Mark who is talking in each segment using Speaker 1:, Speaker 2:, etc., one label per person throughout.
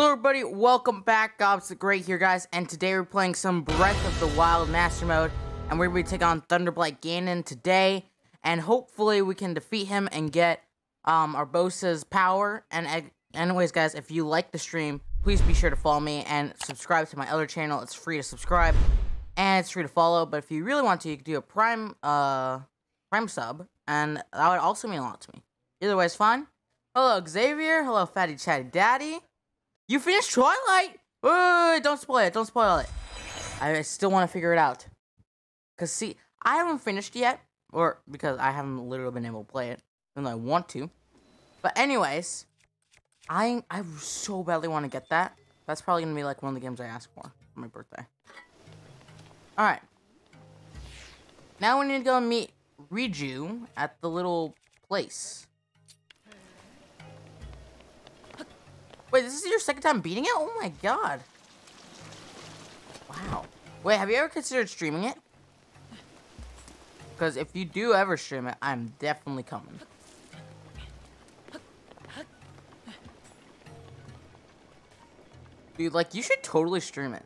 Speaker 1: Hello everybody, welcome back, Gobs the Great here guys, and today we're playing some Breath of the Wild Master Mode, and we're going to be taking on Thunderblight Ganon today, and hopefully we can defeat him and get um, Urbosa's power, and anyways guys, if you like the stream, please be sure to follow me and subscribe to my other channel, it's free to subscribe, and it's free to follow, but if you really want to, you can do a Prime, uh, Prime sub, and that would also mean a lot to me. Either way, it's fine. Hello Xavier, hello Fatty Chatty Daddy. You finished Twilight? Wait, don't spoil it. Don't spoil it. I still want to figure it out. Because, see, I haven't finished yet. Or, because I haven't literally been able to play it. And I want to. But anyways, I I so badly want to get that. That's probably going to be, like, one of the games I ask for for my birthday. Alright. Now we need to go meet Riju at the little place. Wait, this is your second time beating it? Oh my god. Wow. Wait, have you ever considered streaming it? Because if you do ever stream it, I'm definitely coming. Dude, like, you should totally stream it.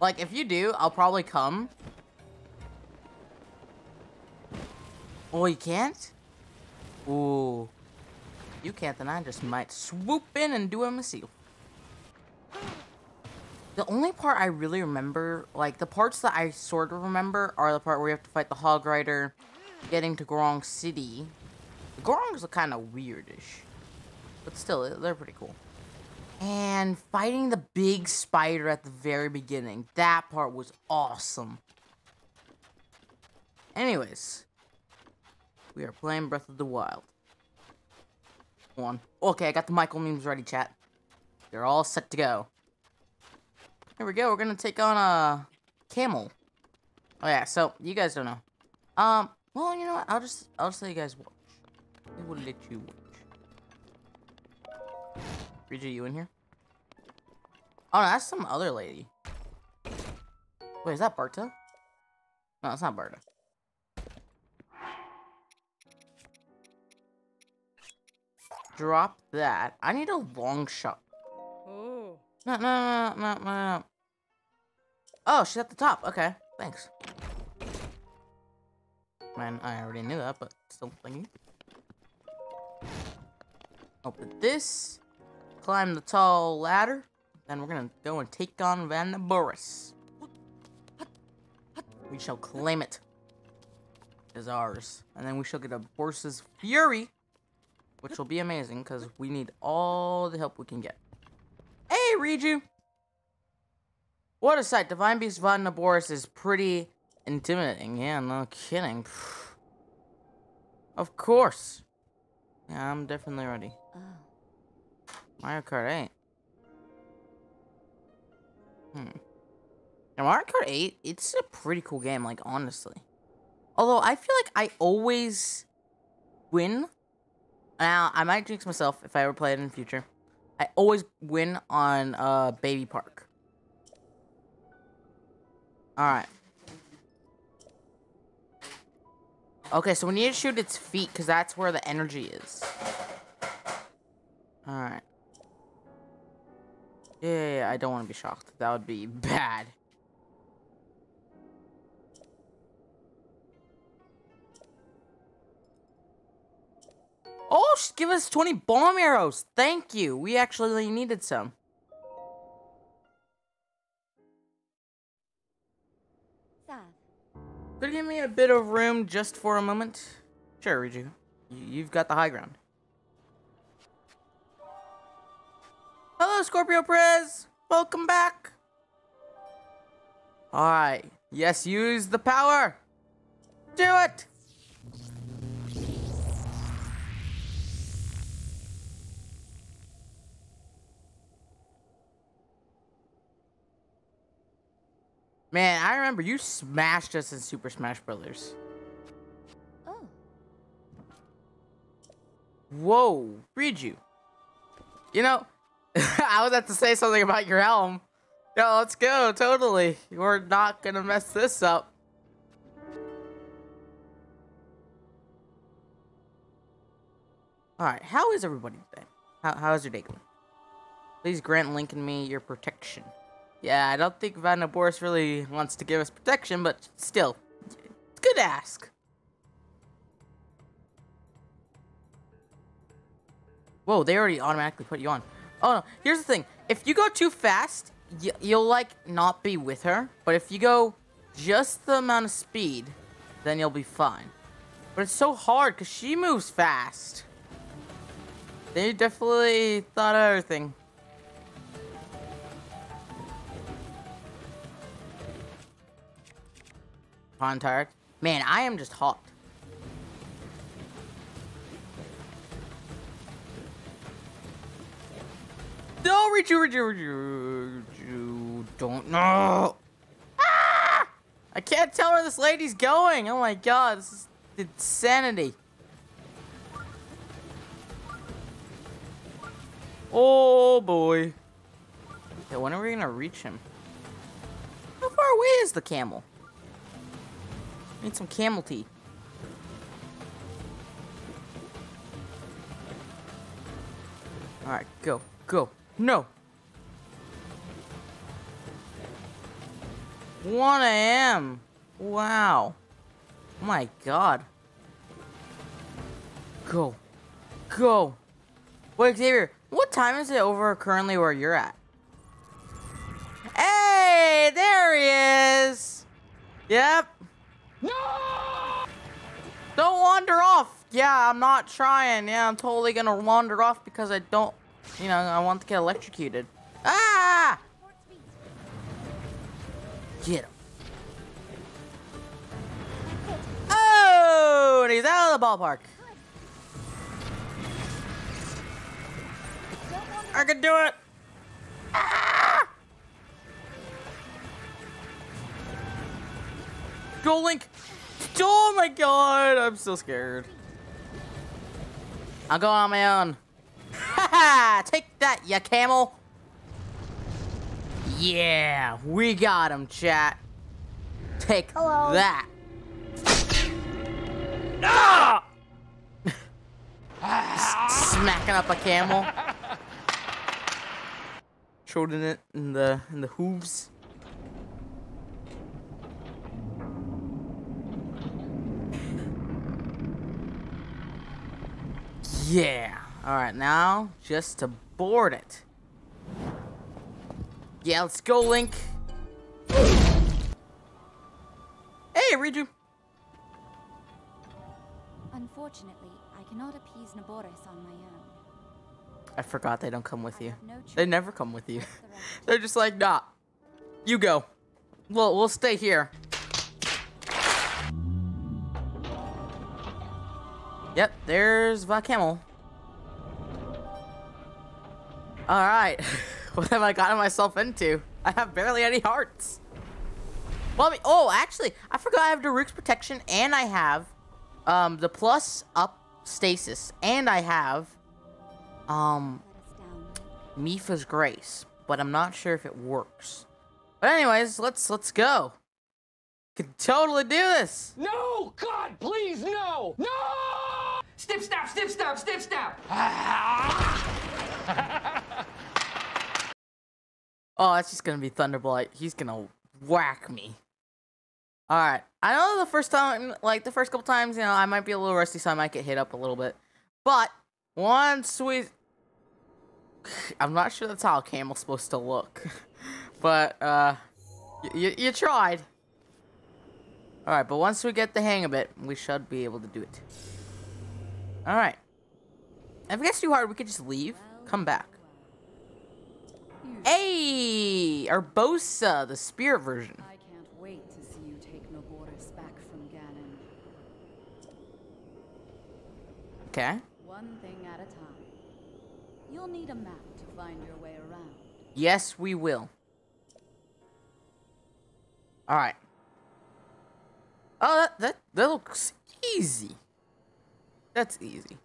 Speaker 1: Like, if you do, I'll probably come. Oh, you can't? Ooh you can't, then I just might swoop in and do a myself. The only part I really remember, like, the parts that I sort of remember are the part where you have to fight the Hog Rider, getting to Goron City. The Gorons are kind of weirdish. But still, they're pretty cool. And fighting the big spider at the very beginning. That part was awesome. Anyways, we are playing Breath of the Wild one. Okay, I got the Michael memes ready, chat. They're all set to go. Here we go. We're gonna take on a camel. Oh yeah. So you guys don't know. Um. Well, you know what? I'll just I'll just let you guys watch. I will let you watch. Riju, you in here? Oh no, that's some other lady. Wait, is that Barta? No, it's not Barta. Drop that. I need a long shot. Oh. No, no, no, no, no, no. Oh, she's at the top. Okay, thanks. Man, I already knew that, but still thinking. Oh, Open this. Climb the tall ladder. Then we're gonna go and take on Vah Naboris. We shall claim it as ours. And then we shall get Urbosa's Fury which will be amazing because we need all the help we can get. Hey, Riju! What a sight. Divine Beast Vah Naboris is pretty intimidating. Yeah, no kidding. Of course. Yeah, I'm definitely ready. Oh. Mario Kart 8. Hmm. Now, Mario Kart 8, it's a pretty cool game, like, honestly. Although, I feel like I always win now, I might jinx myself if I ever play it in the future. I always win on uh, Baby Park. Alright. Okay, so we need to shoot its feet, because that's where the energy is. Alright. Yeah, yeah, yeah, I don't want to be shocked. That would be bad. Oh, give us 20 bomb arrows. Thank you. We actually needed some. Could you give me a bit of room just for a moment? Sure, Riju. You've got the high ground. Hello, Scorpio Prez. Welcome back. Alright. Yes, use the power. Do it. Man, I remember you smashed us in Super Smash Brothers. Oh. Whoa, Riju. You You know, I was about to say something about your helm. Yo, let's go, totally. We're not gonna mess this up. Alright, how is everybody today? How, how is your day going? Please grant Link and me your protection. Yeah, I don't think Vah Naboris really wants to give us protection, but still, it's good ask. Whoa, they already automatically put you on. Oh no, here's the thing. If you go too fast, you'll like not be with her. But if you go just the amount of speed, then you'll be fine. But it's so hard because she moves fast. They definitely thought of everything. I'm. Man, I am just hot. Riju, Riju, Riju, don't know. Ah! I can't tell where this lady's going. Oh my god, this is insanity. Oh boy. Yeah, when are we gonna reach him? How far away is the camel? Need some camel tea. Alright, go, go. No! 1 a.m. Wow. Oh my god. Go. Go. Wait, Xavier, what time is it over currently where you're at? Hey, there he is. Yep. No! Don't wander off. Yeah, I'm not trying. Yeah, I'm totally gonna wander off because I don't, you know, I want to get electrocuted. Ah! Get him. Oh, and he's out of the ballpark. I can do it. Ah! Go, Link. Oh my god, I'm so scared. I'll go on my own. ha! Take that, ya camel. Yeah, we got him, chat. Take Hello. that. Ah! Smacking up a camel. Shooting it in the in the hooves. Yeah. Alright, now just to board it. Yeah, let's go, Link. Hey, Riju.
Speaker 2: Unfortunately, I cannot appease Naboris on my own.
Speaker 1: I forgot they don't come with you. No they never come with you. They're just like, nah. You go. Well, we'll stay here. Yep, there's Camel. Alright. what have I gotten myself into? I have barely any hearts. Well, I mean, oh, actually, I forgot I have Daruk's protection, and I have um, the plus up stasis, and I have um, Mipha's grace, but I'm not sure if it works. But anyways, let's let's go. Can totally do this.
Speaker 3: No, God, please, no, no. Snip, snap, snip, snap, snip, snap.
Speaker 1: oh, that's just gonna be Thunderblight. He's gonna whack me. Alright. I know the first time, like, the first couple times, you know, I might be a little rusty, so I might get hit up a little bit. But, once we... I'm not sure that's how a camel's supposed to look. but, uh, you tried. Alright, but once we get the hang of it, we should be able to do it. Alright. If it gets too hard, we could just leave, come back. Hey! Urbosa, the spirit version.
Speaker 2: I can't wait to see you take Naboris back from Ganon.
Speaker 1: Okay.
Speaker 2: One thing at a time. You'll need a map to find your way around.
Speaker 1: Yes, we will. Alright. Oh, that, that, that looks easy. That's easy.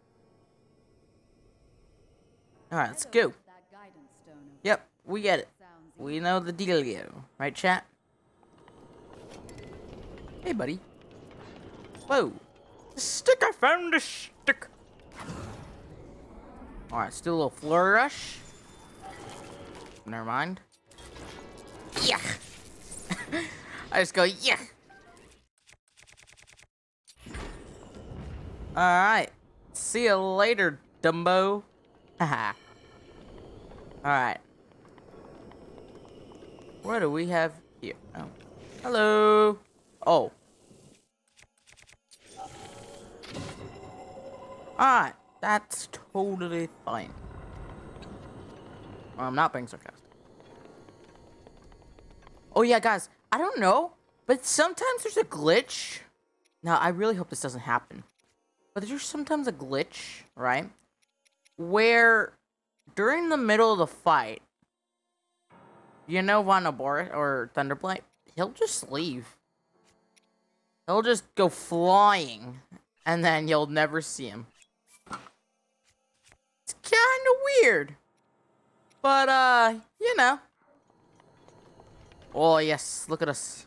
Speaker 1: Alright, let's go. Yep, we get it. We know the deal dealio. Right, chat? Hey, buddy. Whoa. Stick, I found a stick. Alright, still a little flourish. never mind. Yeah. I just go, yeah. Alright. See you later, Dumbo. Haha. Alright. What do we have here? Oh. Hello. Oh. Alright. That's totally fine. I'm not being sarcastic. Oh yeah, guys. I don't know, but sometimes there's a glitch. Now, I really hope this doesn't happen. But there's sometimes a glitch, right? Where during the middle of the fight, you know Vanabor or Thunderblight, he'll just leave. He'll just go flying, and then you'll never see him. It's kind of weird. But, uh, you know. Oh, yes, look at us.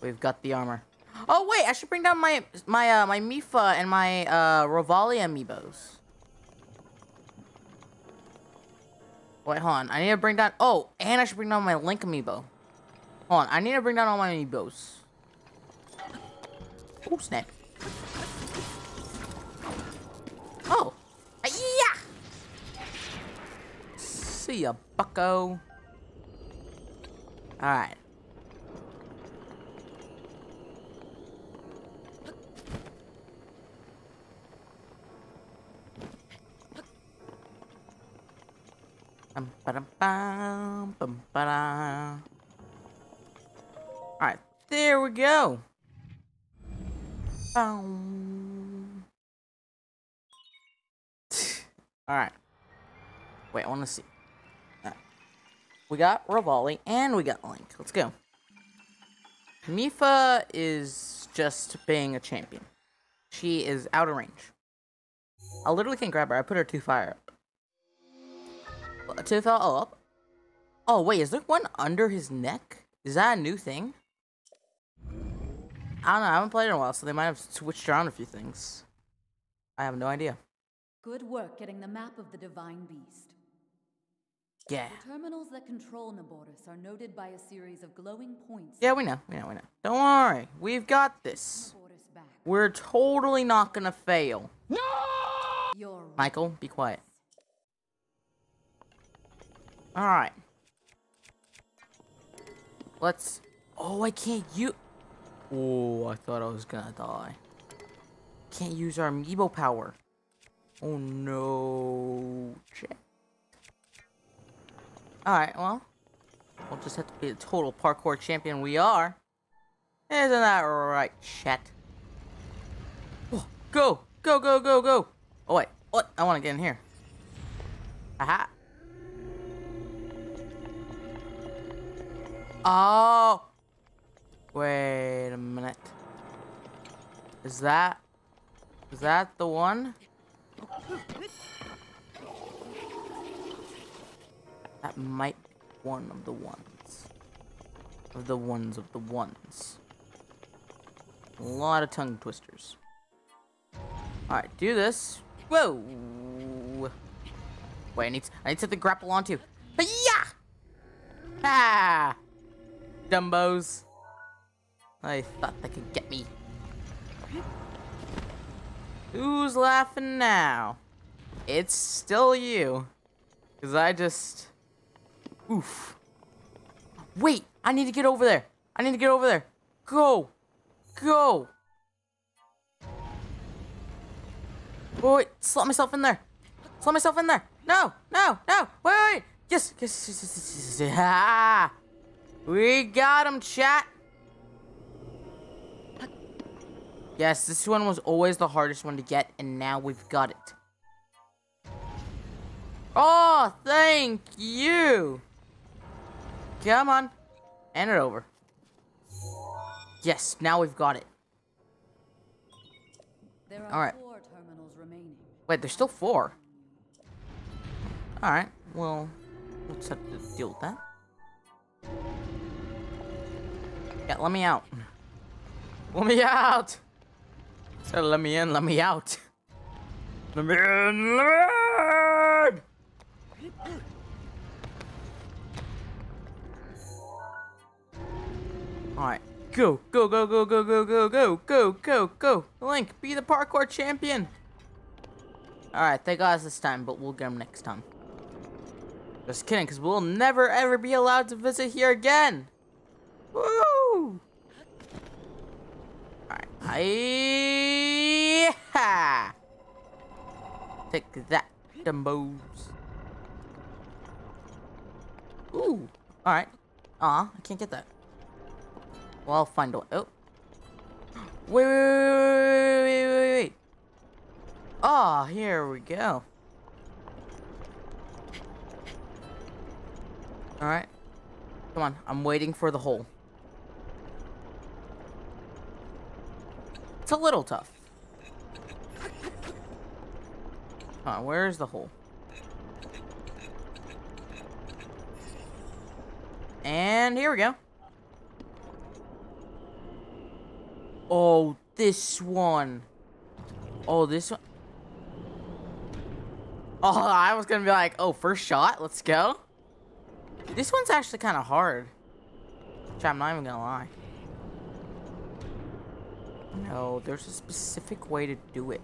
Speaker 1: We've got the armor. Oh, wait, I should bring down my, my, uh, my Mipha and my, uh, Revali amiibos. Wait, hold on. I need to bring down... Oh, and I should bring down my Link amiibo. Hold on. I need to bring down all my amiibos. Oh, snap. Oh. Yeah. See ya, bucko. Alright. Bum, ba-da. Alright, there we go. Alright. Wait, I want to see. Alright. We got Revali and we got Link. Let's go. Mipha is just being a champion. She is out of range. I literally can't grab her. I put her too far up. Too far up? Oh, wait, is there one under his neck? Is that a new thing? I don't know. I haven't played in a while, so they might have switched around a few things. I have no idea.
Speaker 2: Good work getting the map of the Divine Beast.
Speaker 1: Yeah.
Speaker 2: The terminals that control Naboris are noted by a series of glowing points.
Speaker 1: Yeah, we know. We know. We know. Don't worry. We've got this. We're totally not gonna fail.
Speaker 2: You're right.
Speaker 1: Michael, be quiet. Alright. Let's... Oh, I can't use... Oh, I thought I was gonna die. Can't use our amiibo power. Oh, no. Shit. Alright, well. We'll just have to be the total parkour champion we are. Isn't that right, chat? Oh, go! Go, go, go, go! Oh, wait. What? I want to get in here. Aha! Oh! Wait a minute. Is that... Is that the one? That might be one of the ones. Of the ones of the ones. A lot of tongue twisters. Alright, do this. Whoa! Wait, I need, to, I need something to grapple onto. Yeah! Ah! Dumbos. I thought they could get me. Who's laughing now? It's still you. Because I just... Oof. Wait! I need to get over there. I need to get over there. Go! Go! Wait, wait, slot myself in there. Slot myself in there. No, no, no. Wait, wait. Yes, yes, yes, yes, yes, yes. Ah, we got him, chat. Yes, this one was always the hardest one to get, and now we've got it. Oh, thank you. Come on. Hand it over. Yes, now we've got it.
Speaker 2: There are
Speaker 1: All right.
Speaker 2: four terminals remaining.
Speaker 1: Wait, there's still four. Alright, well, let's have to deal with that. Yeah, let me out. Let me out! So let me in, let me out. Let me in, let me in! Alright, go, go, go, go, go, go, go, go, go, go, go. Link, be the parkour champion. Alright, they got us this time, but we'll get them next time. Just kidding, because we'll never ever be allowed to visit here again. Woo! Alright. Ha! Take that, Dumbos. Ooh. Alright. Aw, I can't get that. Well, I'll find a way. Oh. Wait, wait, wait, wait, wait, wait, wait. Oh, here we go. Alright. Come on, I'm waiting for the hole. It's a little tough. Huh, where's the hole? And here we go. Oh, this one. Oh, this one. Oh, I was gonna be like, oh, first shot, let's go. This one's actually kind of hard. Which I'm not even gonna lie. No, there's a specific way to do it.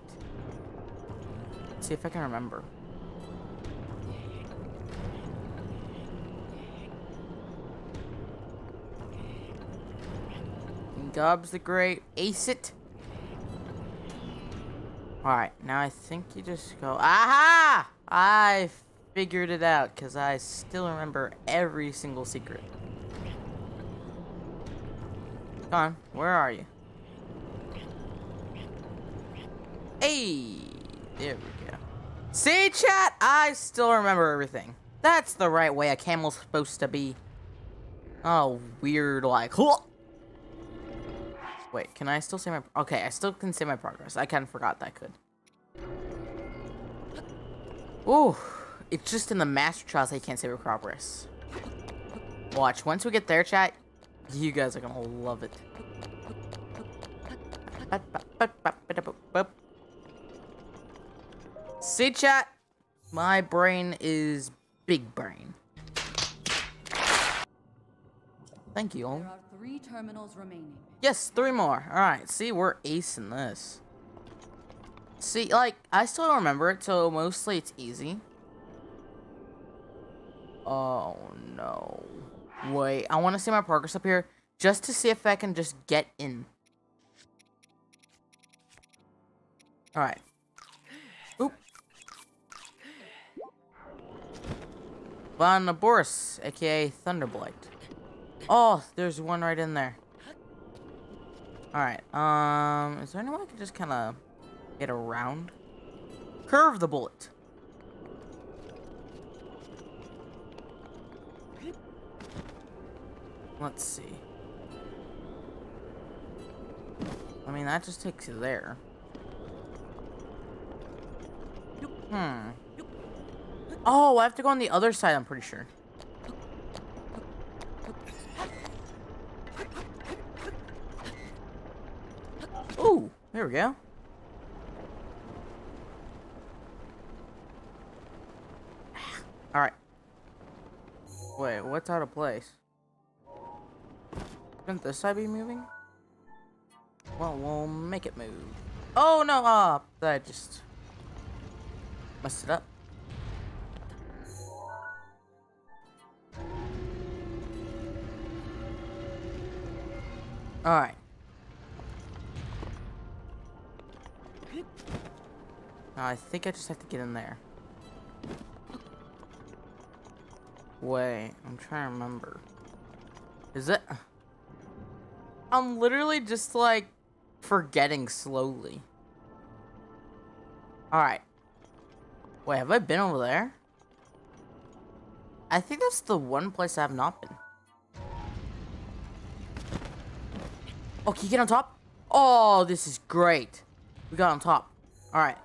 Speaker 1: Let's see if I can remember. Gobs the Great. Ace it. Alright, now I think you just go... Aha! I figured it out, because I still remember every single secret. Come on, where are you? Hey! There we go. See, chat? I still remember everything. That's the right way a camel's supposed to be. Oh, weird, like... whoa. Wait, can I still say my... Okay, I still can say my progress. I kind of forgot that I could. Ooh, it's just in the Master Trials I can't save my progress. Watch, once we get there, chat, you guys are gonna love it. See, chat? My brain is big brain. Thank you all.
Speaker 2: There are three terminals remaining.
Speaker 1: Yes, three more. Alright, see, we're acing this. See, like, I still don't remember it, so mostly it's easy. Oh, no. Wait, I want to see my progress up here, just to see if I can just get in. Alright. Von Boris, aka Thunderblight. Oh, there's one right in there. Alright, um, is there any way I can just kind of get around? Curve the bullet. Let's see. I mean, that just takes you there. Hmm. Oh, I have to go on the other side, I'm pretty sure. Ooh, there we go. Alright. Wait, what's out of place? Shouldn't this side be moving? Well, we'll make it move. Oh, no! Uh, I just messed it up. Alright. Uh, I think I just have to get in there. Wait, I'm trying to remember. Is it? I'm literally just like forgetting slowly. Alright. Wait, have I been over there? I think that's the one place I have not been. Oh, can you get on top? Oh, this is great. We got on top. Alright.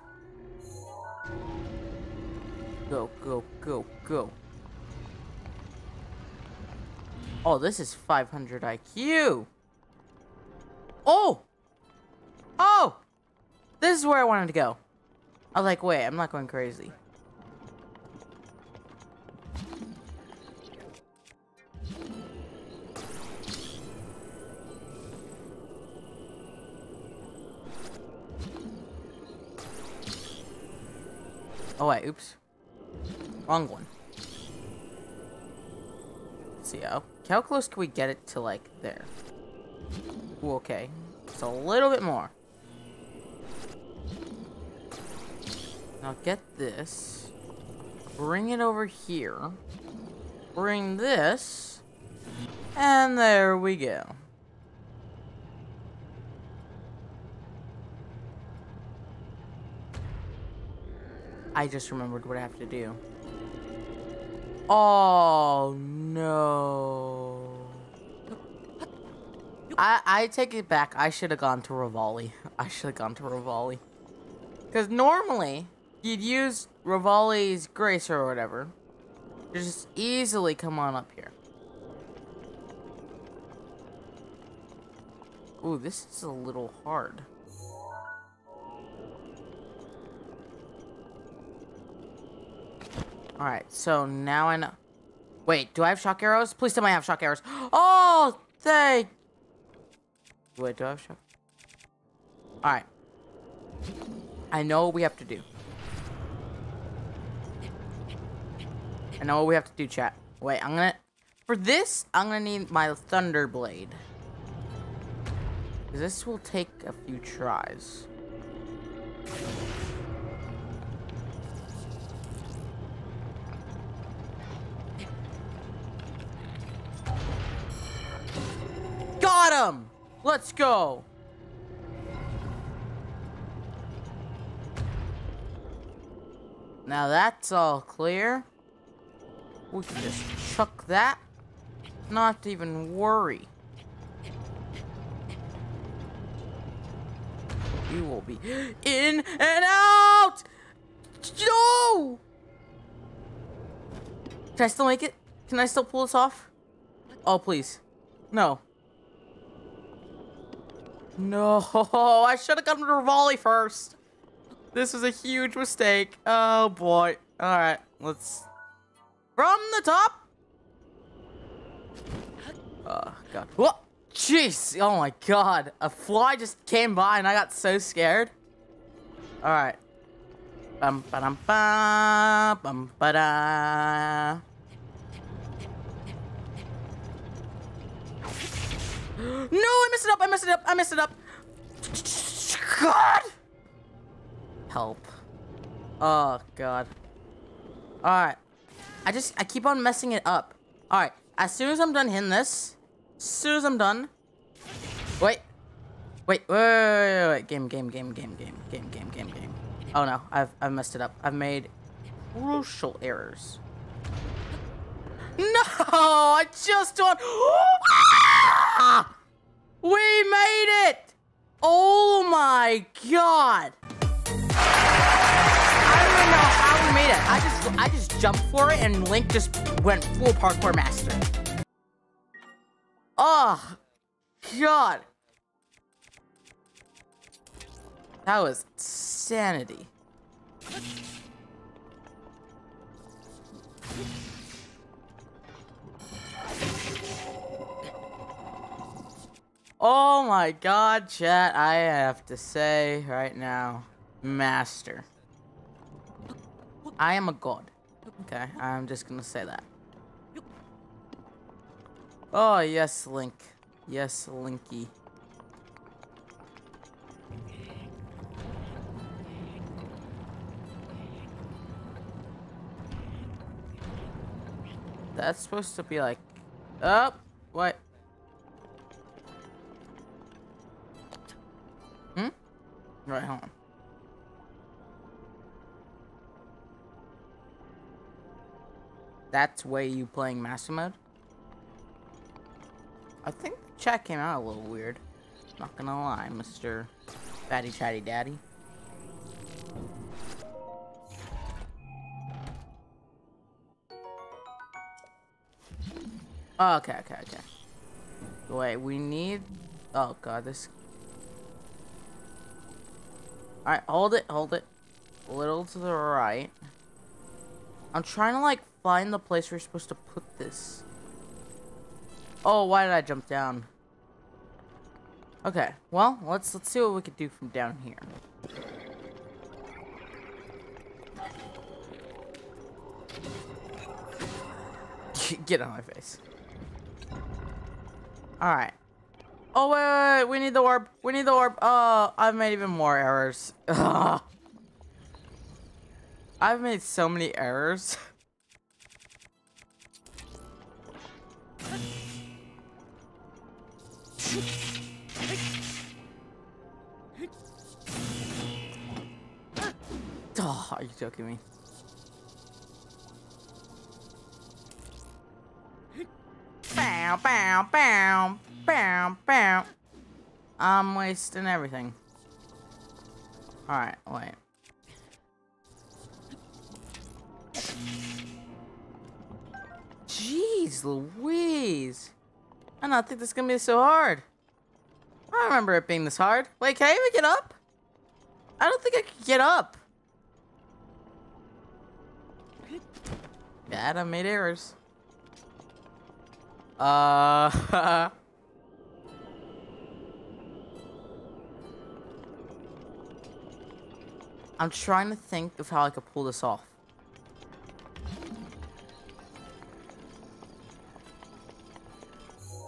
Speaker 1: Go, go, go, go. Oh, this is 500 IQ. Oh! Oh! This is where I wanted to go. I was like, wait, I'm not going crazy. Oh wait, oops. Wrong one. Let's see how how close can we get it to like there? Ooh, okay. It's a little bit more. Now get this. Bring it over here. Bring this. And there we go. I just remembered what I have to do. Oh no. I I take it back. I should have gone to Revali. I should have gone to Revali. Cause normally you'd use Revali's grace or whatever. To just easily come on up here. Ooh, this is a little hard. Alright, so now I know. Wait, do I have shock arrows? Please tell me I have shock arrows. Oh, thank. Wait, do I have shock? Alright. I know what we have to do. I know what we have to do, chat. Wait, I'm gonna... For this, I'm gonna need my Thunder Blade. This will take a few tries. Him! Let's go! Now that's all clear. We can just chuck that. Not even worry. You will be in and out! No! Can I still make it? Can I still pull this off? Oh, please. No. No, I should have come to Revali first. This is a huge mistake. Oh boy. Alright, let's... From the top! Oh, God. Whoa! Jeez! Oh my god. A fly just came by and I got so scared. Alright. Bum ba dum ba bum ba da. No, I messed it up. I messed it up. I messed it up. God. Help. Oh, God. Alright. I just, I keep on messing it up. Alright. As soon as I'm done hitting this, as soon as I'm done. Wait. Wait, wait, wait, wait. Game, game, game, game, game, game, game, game, game. Oh no, I've, I've messed it up. I've made crucial errors. No, I just don't. Ah! We made it! Oh my god! I don't even know how we made it. I just I just jumped for it and Link just went full parkour master. Oh god. That was sanity. Oh my god, chat, I have to say right now, master. I am a god. Okay, I'm just gonna say that. Oh, yes, Link. Yes, Linky. That's supposed to be like... Up! Oh, what? Right, hold on. That's way you playing master mode? I think the chat came out a little weird. Not gonna lie, Mr. Fatty Chatty Daddy. Oh, okay, okay, okay. Wait, we need... Oh god, this Alright, hold it, hold it. A little to the right. I'm trying to, like, find the place we're supposed to put this. Oh, why did I jump down? Okay, well, let's let's see what we could do from down here. Get out of my face. Alright. Oh, wait, wait, wait, we need the orb. We need the orb. Oh, uh, I've made even more errors. I've made so many errors. Oh, are you joking me? Bow, bow, bow, I'm wasting everything. Alright, wait. Jeez Louise. I don't think this is gonna be so hard. I remember it being this hard. Wait, can I even get up? I don't think I can get up. Bad, I made errors. Uh. I'm trying to think of how I could pull this off.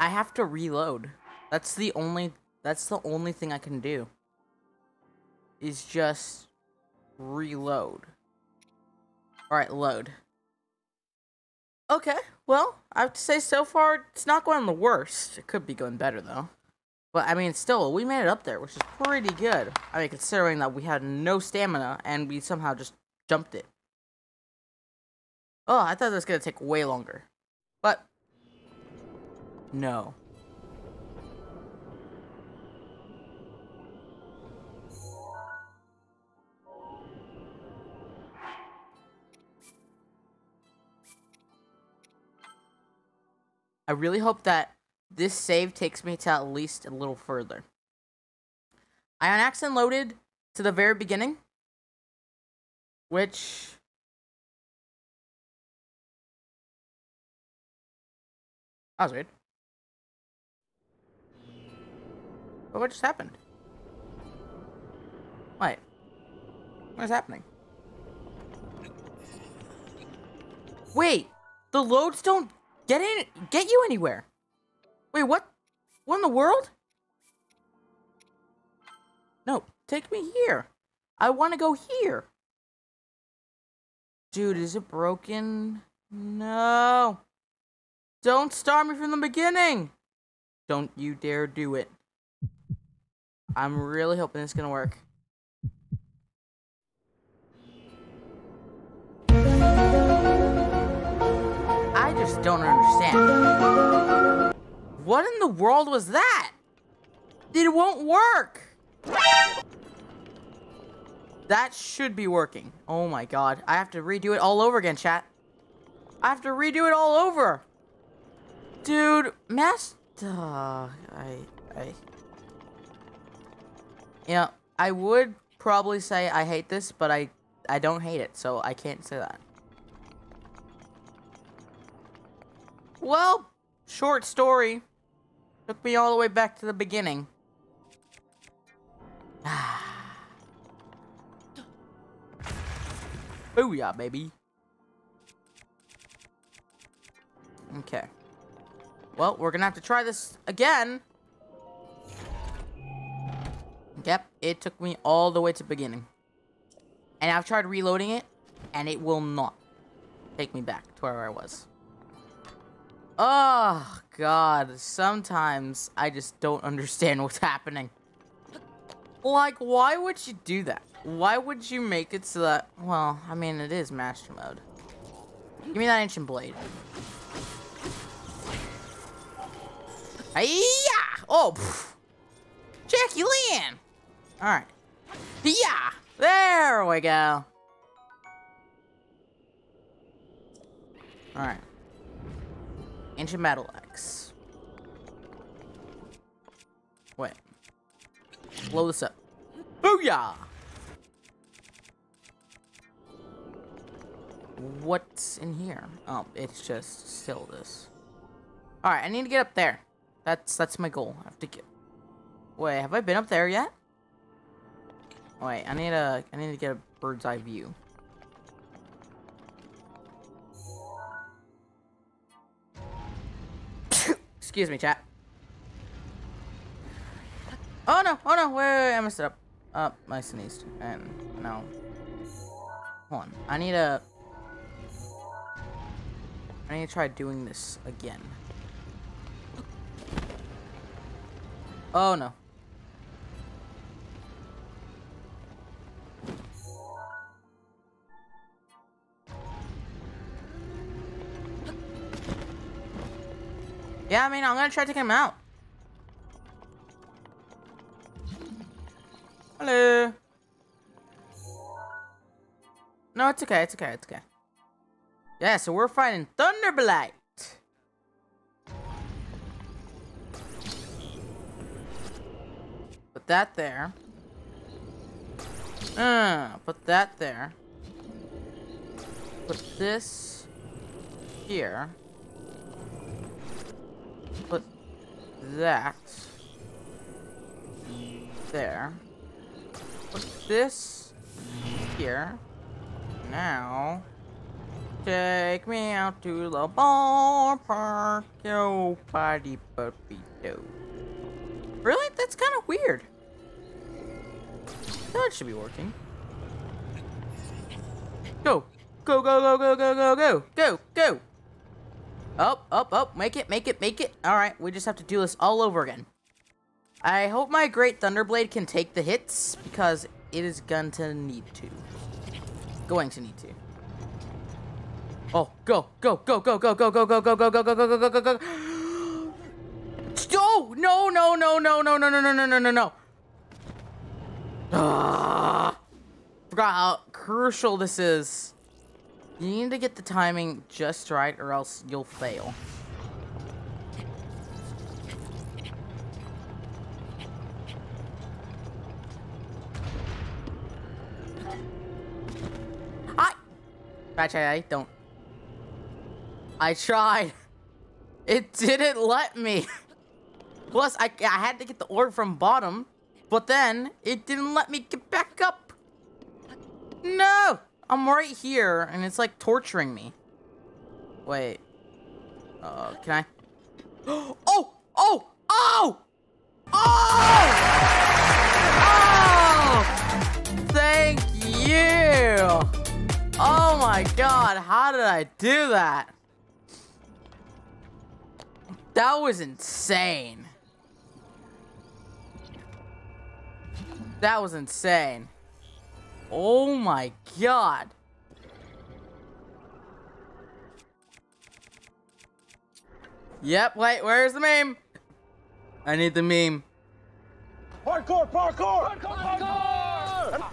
Speaker 1: I have to reload. That's the only that's the only thing I can do. Is just reload. Alright, load. Okay, well, I have to say so far it's not going the worst. It could be going better though. But I mean still, we made it up there, which is pretty good. I mean considering that we had no stamina and we somehow just jumped it. Oh, I thought it was gonna take way longer. But no. I really hope that this save takes me to at least a little further. I on accident loaded to the very beginning, which that was weird. But what just happened? Wait, what is happening? Wait, the loads don't get in, get you anywhere. Wait, what? What in the world? No, take me here. I want to go here. Dude, is it broken? No. Don't start me from the beginning. Don't you dare do it. I'm really hoping it's gonna work. I just don't understand. What in the world was that? It won't work. That should be working. Oh my god. I have to redo it all over again, chat. I have to redo it all over. Dude, master... I... I... You know, I would probably say I hate this, but I, I don't hate it, so I can't say that. Well, short story. Took me all the way back to the beginning. Booyah, baby. Okay. Well, we're gonna have to try this again. Yep, it took me all the way to beginning. And I've tried reloading it, and it will not take me back to where I was. Oh, God. Sometimes I just don't understand what's happening. Like, why would you do that? Why would you make it so that... Well, I mean, it is Master Mode. Give me that Ancient Blade. Yeah. Oh, pff. Jackie Lan! Alright. Yeah! There we go. Alright. Ancient Battle Axe. Wait. Blow this up. Booyah! What's in here? Oh, it's just still this. Alright, I need to get up there. That's that's my goal. I have to get Wait, have I been up there yet? Wait, I need a I need to get a bird's eye view. Excuse me, chat. Oh no! Oh no! Wait, wait, wait I messed it up. Up, oh, I sneezed, and no. Hold on. I need to. I need to try doing this again. Oh no. Yeah, I mean, I'm gonna try taking him out. Hello. No, it's okay, it's okay, it's okay. Yeah, so we're fighting Thunderblight. Put that there. Uh, put that there. Put this here. That there. Put this here. Now, take me out to the ballpark, yo, party puppy do. Really? That's kind of weird. That should be working. Go. Go, go, go, go, go, go, go. Go, go. Up, up, up. Make it, make it, make it. Alright, we just have to do this all over again. I hope my Great Thunderblade can take the hits, because it is going to need to. Going to need to. Oh, go, go, go, go, go, go, go, go, go, go, go, go, go, go, go, go, go. Oh, no, no, no, no, no, no, no, no, no, no, no, no. Ah, forgot how crucial this is. You need to get the timing just right or else you'll fail. I, actually, I don't. I tried. It didn't let me. Plus, I, I had to get the orb from bottom, but then it didn't let me get back up. No! I'm right here, and it's like torturing me. Wait. Uh, can I? Oh! Oh! Oh! Oh! Oh! Thank you! Oh my god, how did I do that? That was insane. That was insane. Oh my god. Yep, wait, where's the meme? I need the meme.
Speaker 3: Parkour, parkour! Parkour,
Speaker 1: parkour!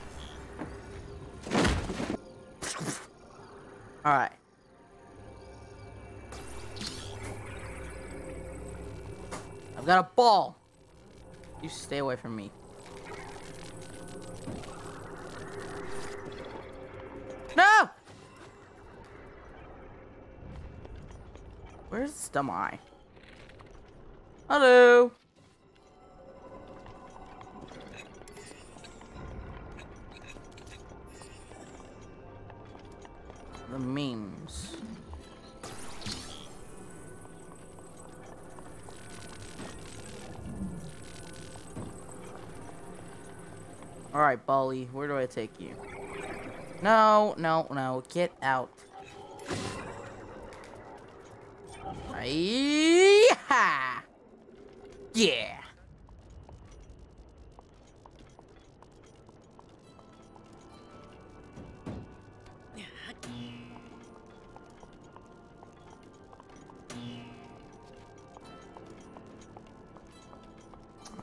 Speaker 1: Alright. I've got a ball. You stay away from me. No! Where's Stum Eye? Hello? The memes. Alright, Bali, where do I take you? No, no, no. Get out. Yeah.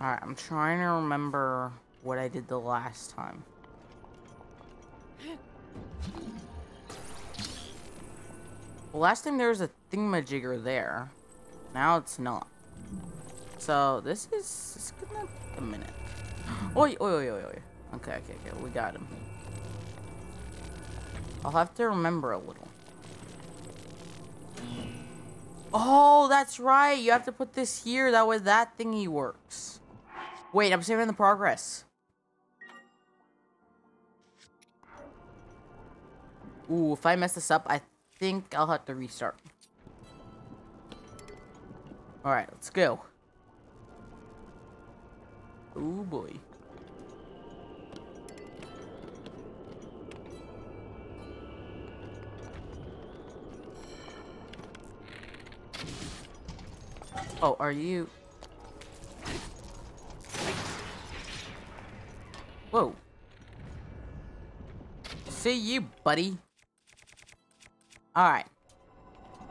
Speaker 1: Alright, I'm trying to remember what I did the last time. Well, last time there was a thingamajigger there. Now it's not. So, this is, is gonna a minute. Oi, oi, oi, oi, oi. Okay, okay, okay, we got him. I'll have to remember a little. Oh, that's right. You have to put this here. That way that thingy works. Wait, I'm saving the progress. Ooh, if I mess this up, I think I'll have to restart. Alright, let's go. Oh boy. Oh, are you... Whoa. See you, buddy. Alright.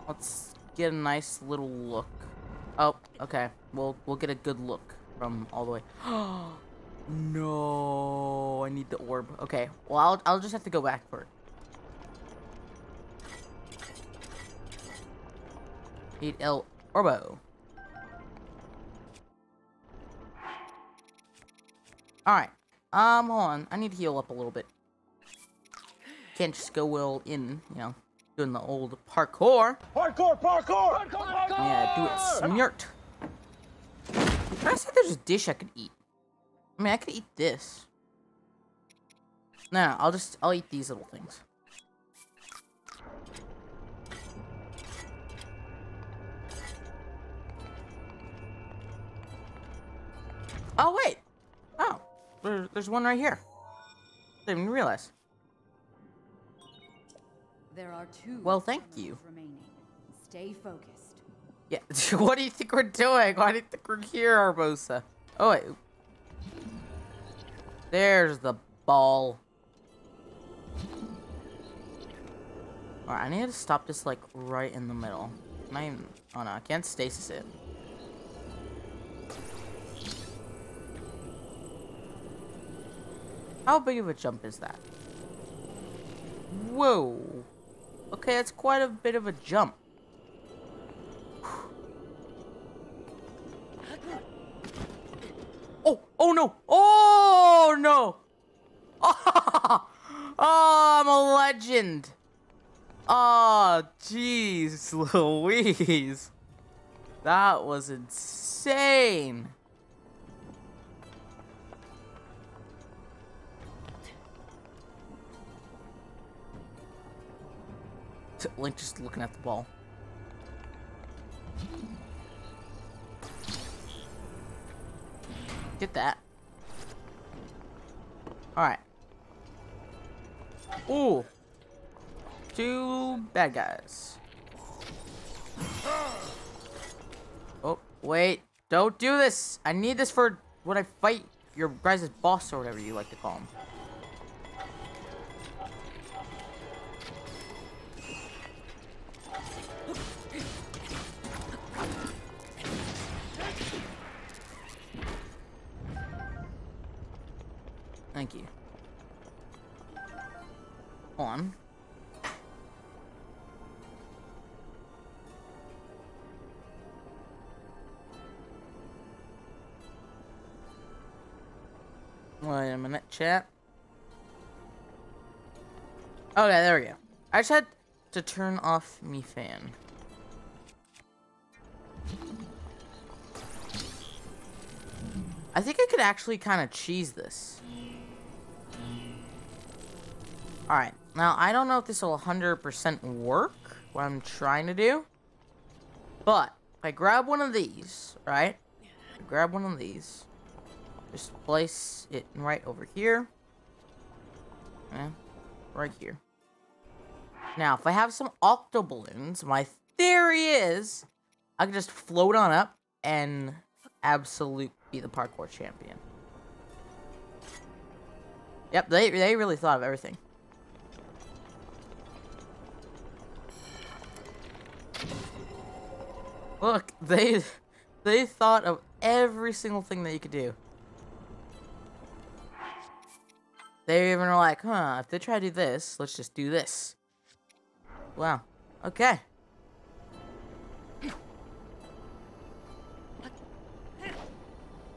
Speaker 1: Let's get a nice little look. Oh, okay. We'll we'll get a good look from all the way. no, I need the orb. Okay. Well, I'll I'll just have to go back for it. Need El Orbo. Alright. Um, hold on. I need to heal up a little bit. Can't just go well in, you know, doing the old parkour.
Speaker 4: Parkour, parkour! Parkour,
Speaker 1: Yeah, do it smirt. I said there's a dish I could eat? I mean, I could eat this. No, no, I'll just, I'll eat these little things. Oh, wait. Oh, there, there's one right here. I Didn't even realize.
Speaker 2: There are two.
Speaker 1: Well, thank you.
Speaker 2: Remaining. Stay focused.
Speaker 1: Yeah, what do you think we're doing? Why do you think we're here, Urbosa? Oh, wait. There's the ball. Alright, I need to stop this, like, right in the middle. Can I even... Oh, no, I can't stasis it. How big of a jump is that? Whoa. Okay, that's quite a bit of a jump. Oh, oh no. Oh no. Oh, I'm a legend. Oh, jeez, Louise. That was insane. Link just looking at the ball. Get that. Alright. Ooh. Two bad guys. Oh, wait. Don't do this. I need this for when I fight your guys' boss or whatever you like to call him. On. Wait a minute, chat. Okay, there we go. I just had to turn off me fan. I think I could actually kind of cheese this. Alright, now I don't know if this will 100% work, what I'm trying to do. But, if I grab one of these, right? Grab one of these. Just place it right over here. Yeah, right here. Now, if I have some octoballoons, my theory is I can just float on up and absolute be the parkour champion. Yep, they they really thought of everything. Look, they they thought of every single thing that you could do. They even were like, huh, if they try to do this, let's just do this. Wow. Okay.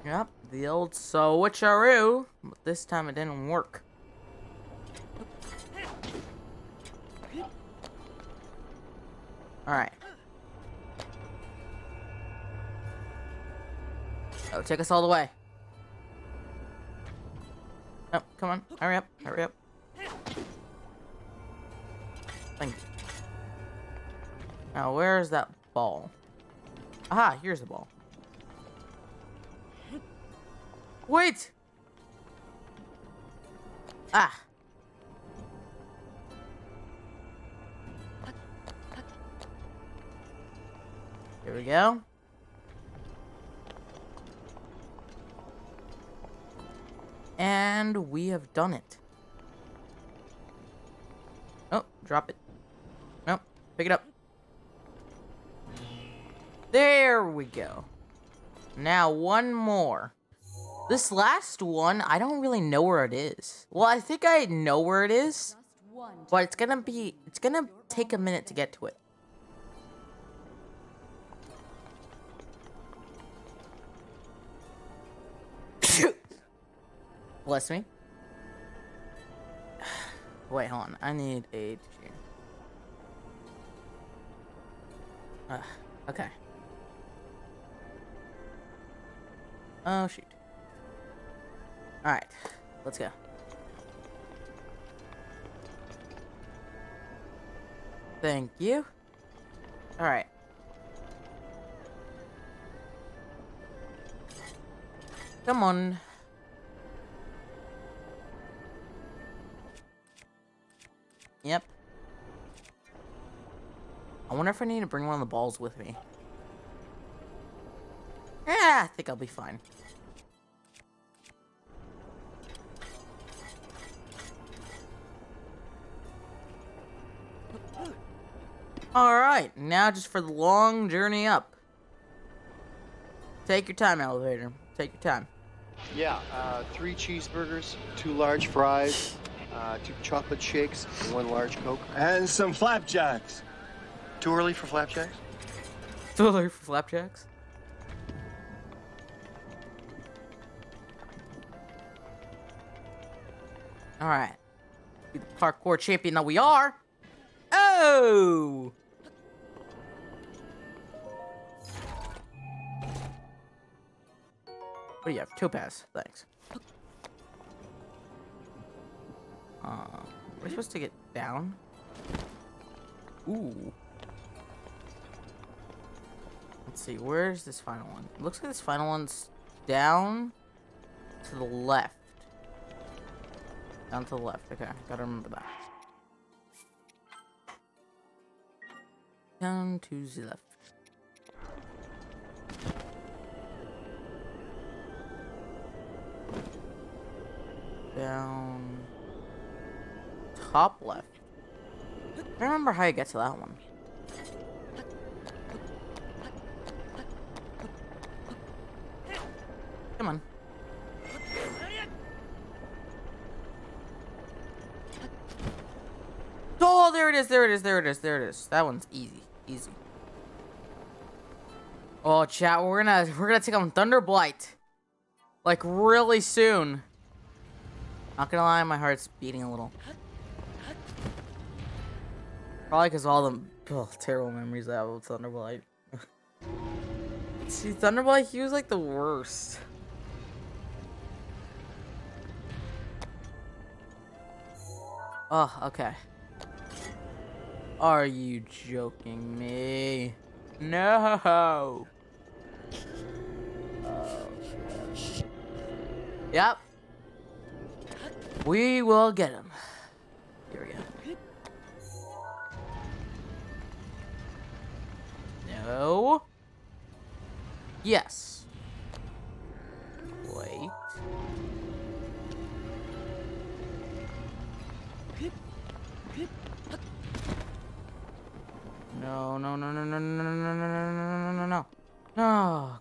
Speaker 1: Yep, the old switcheroo, but this time it didn't work. Alright. Take us all the way. Oh, come on. Hurry up. Hurry up. Thank you. Now, where is that ball? Aha, here's the ball. Wait! Ah. Here we go. And we have done it. Oh, drop it. Nope, pick it up. There we go. Now, one more. This last one, I don't really know where it is. Well, I think I know where it is, but it's gonna be, it's gonna take a minute to get to it. Bless me. Wait, hold on. I need a. Uh, okay. Oh, shoot. Alright, let's go. Thank you. Alright. Come on. Yep. I wonder if I need to bring one of the balls with me. Yeah, I think I'll be fine. Alright, now just for the long journey up. Take your time, elevator. Take your time.
Speaker 5: Yeah, uh, three cheeseburgers, two large fries, uh, two chocolate shakes, and one large Coke.
Speaker 4: And some flapjacks.
Speaker 5: Too early for flapjacks?
Speaker 1: Too early for flapjacks? Alright. Be the parkour champion that we are. Oh! What do you have? Topaz. Thanks. Uh, we're supposed to get down? Ooh. Let's see, where's this final one? Looks like this final one's down to the left. Down to the left. Okay, gotta remember that. Down to the left. Down. Top left. I remember how you get to that one. Come on. Oh, there it is, there it is, there it is, there it is. That one's easy, easy. Oh, chat, we're gonna we're gonna take on Thunderblight, like really soon. Not gonna lie, my heart's beating a little. Probably because all the oh, terrible memories I have of Thunderblight. See, Thunderblight, he was like the worst. Oh, okay. Are you joking me? No. Yep. We will get him. No. Yes. Wait. No, no, no, no, no, no, no, no, no, no, no, no, no, no.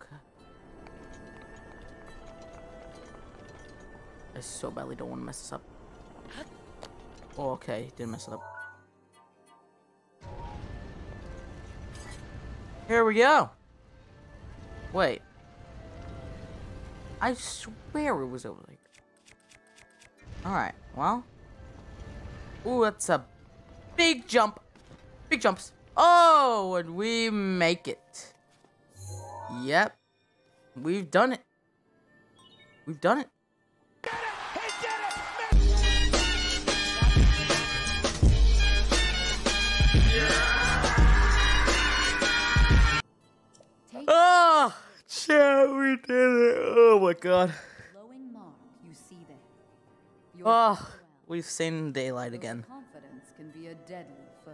Speaker 1: I so badly don't want to mess this up. Oh, okay, didn't mess it up. Here we go. Wait. I swear it was over there. Alright, well. Ooh, that's a big jump. Big jumps. Oh, and we make it. Yep. We've done it. We've done it. Chat, we did it. Oh my god.
Speaker 2: Glowing mark you see there. Your
Speaker 1: Oh, we've seen daylight again.
Speaker 2: Confidence can be a deadly foe.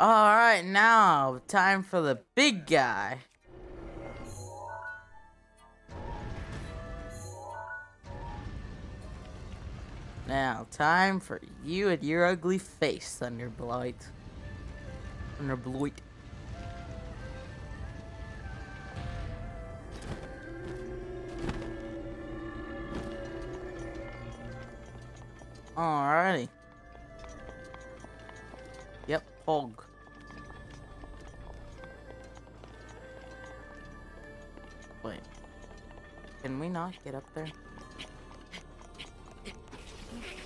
Speaker 1: Alright, now time for the big guy. Now, time for you and your ugly face, Thunderblight. Thunderblight. Alrighty. Yep, Hog. Wait. Can we not get up there?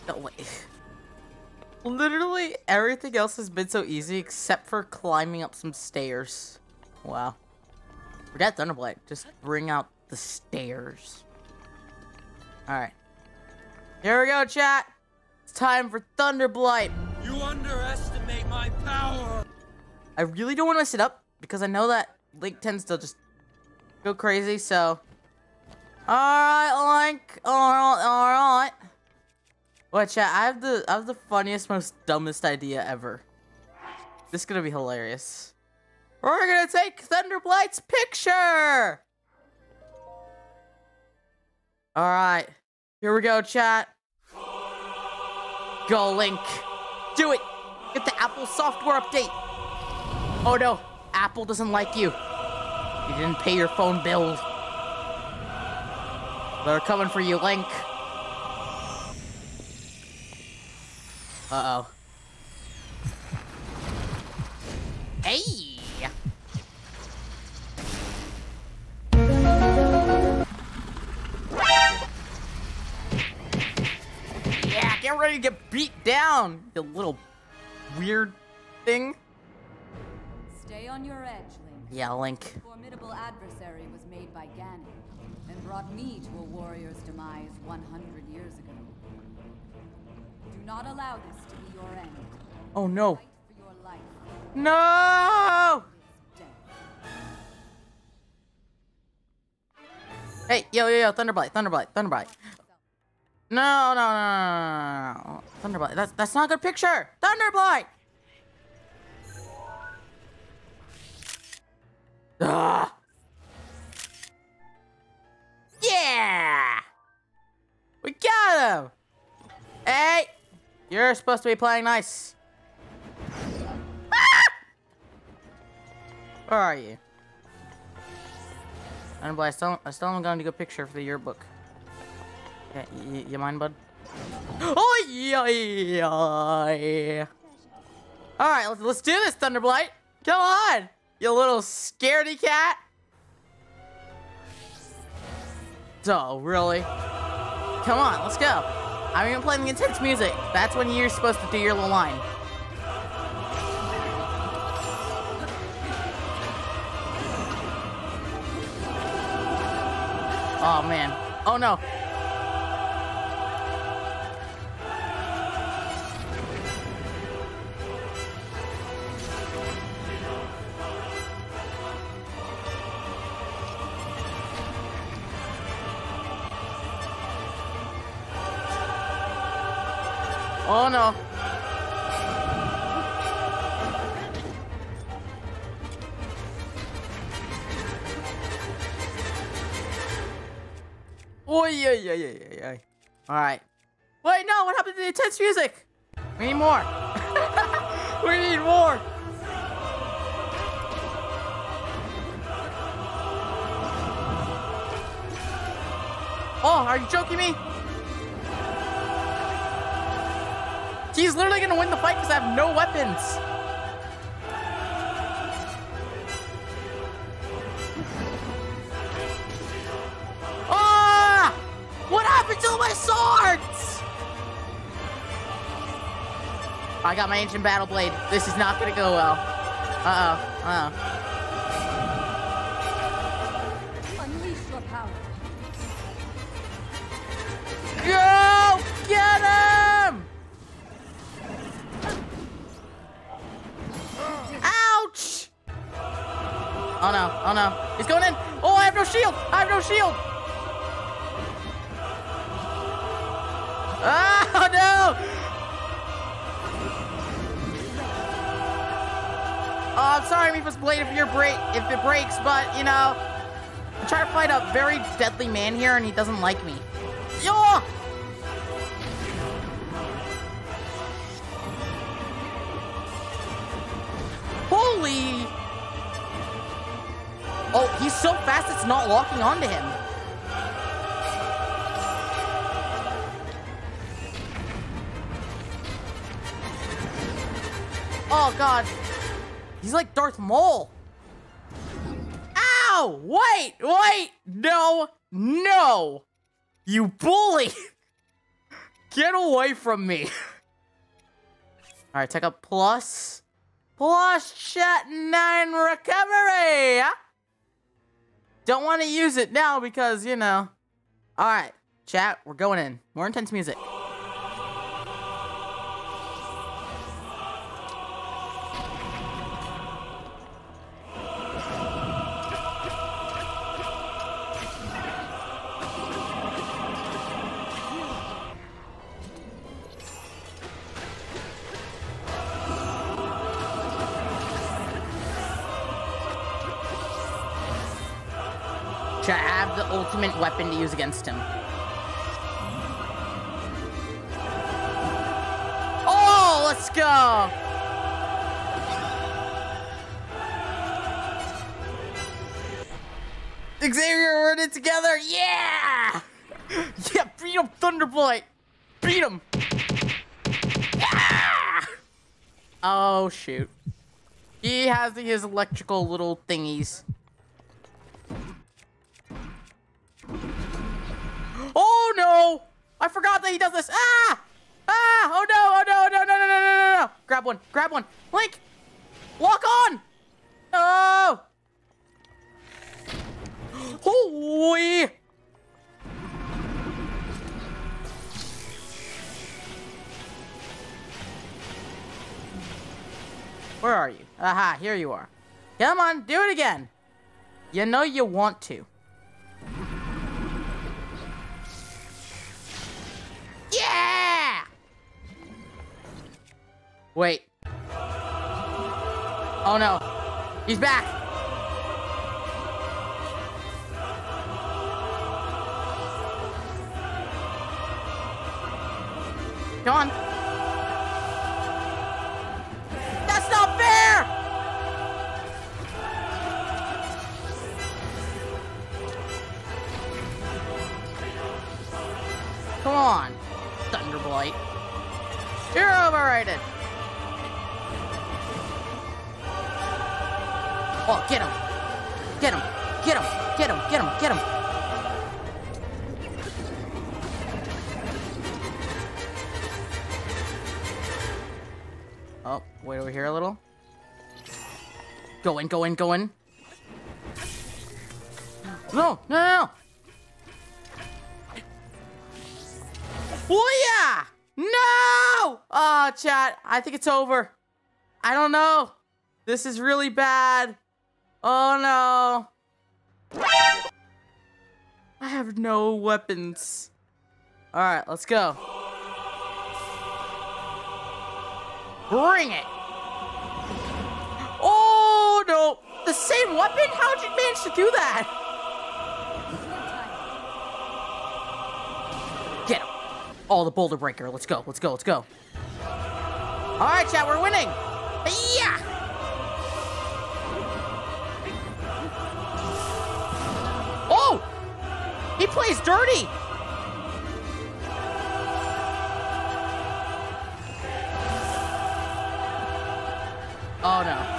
Speaker 1: No, wait. Literally everything else has been so easy except for climbing up some stairs. Wow. Forget Thunderblight. Just bring out the stairs. Alright. Here we go, chat. It's time for Thunderblight.
Speaker 6: You underestimate my power!
Speaker 1: I really don't want to mess it up because I know that Link tends to just go crazy, so. Alright, Link. Alright, alright. What chat? I have the I have the funniest, most dumbest idea ever. This is gonna be hilarious. We're gonna take Thunderblight's picture! Alright. Here we go, chat. Go, Link. Do it! Get the Apple software update! Oh no, Apple doesn't like you. You didn't pay your phone bill. They're coming for you, Link. Uh oh. Hey! Yeah, get ready to get beat down, you little weird thing.
Speaker 2: Stay on your edge, Link.
Speaker 1: Yeah, Link.
Speaker 2: Formidable adversary was made by Ganon and brought me to a warrior's demise 100 years ago. Not allow this to be your end.
Speaker 1: Oh no. No! Hey, yo, yo, yo, Thunderblight, Thunderblight, Thunderblight. No, no, no, no, no. Thunderblight, that's, that's not a good picture! Thunderblight! Ah! Yeah! We got him! Hey! You're supposed to be playing nice. Ah! Where are you? And I still, I still haven't gotten a picture for the yearbook. Yeah, y- you mind, bud? Oh yeah, yeah. All right, let's let's do this, Thunderblight. Come on, you little scaredy cat. Oh, really? Come on, let's go. I'm even playing the intense music. That's when you're supposed to do your little line. Oh man. Oh no. All right. Wait, no. What happened to the intense music? We need more. we need more. Oh, are you joking me? He's literally gonna win the fight because I have no weapons. I got my ancient battle blade. This is not gonna go well. Uh oh. Doesn't like from me. Alright, take a plus. Plus chat 9 recovery! Don't want to use it now because, you know. Alright, chat, we're going in. More intense music. To have the ultimate weapon to use against him. Oh, let's go! Xavier, we're in it together! Yeah! Yeah, beat him, Thunderbolt! Beat him! Yeah! Oh, shoot. He has his electrical little thingies. Here you are. Come on, do it again. You know you want to. Yeah! Wait. Oh no. He's back. Come on. In, go in, go in. No, no, no. Oh yeah! No! Oh, chat, I think it's over. I don't know. This is really bad. Oh no. I have no weapons. Alright, let's go. Bring it! The same weapon? How'd you manage to do that? Get him! Oh, the boulder breaker. Let's go, let's go, let's go. Alright, chat, we're winning! Yeah! Oh! He plays dirty! Oh no.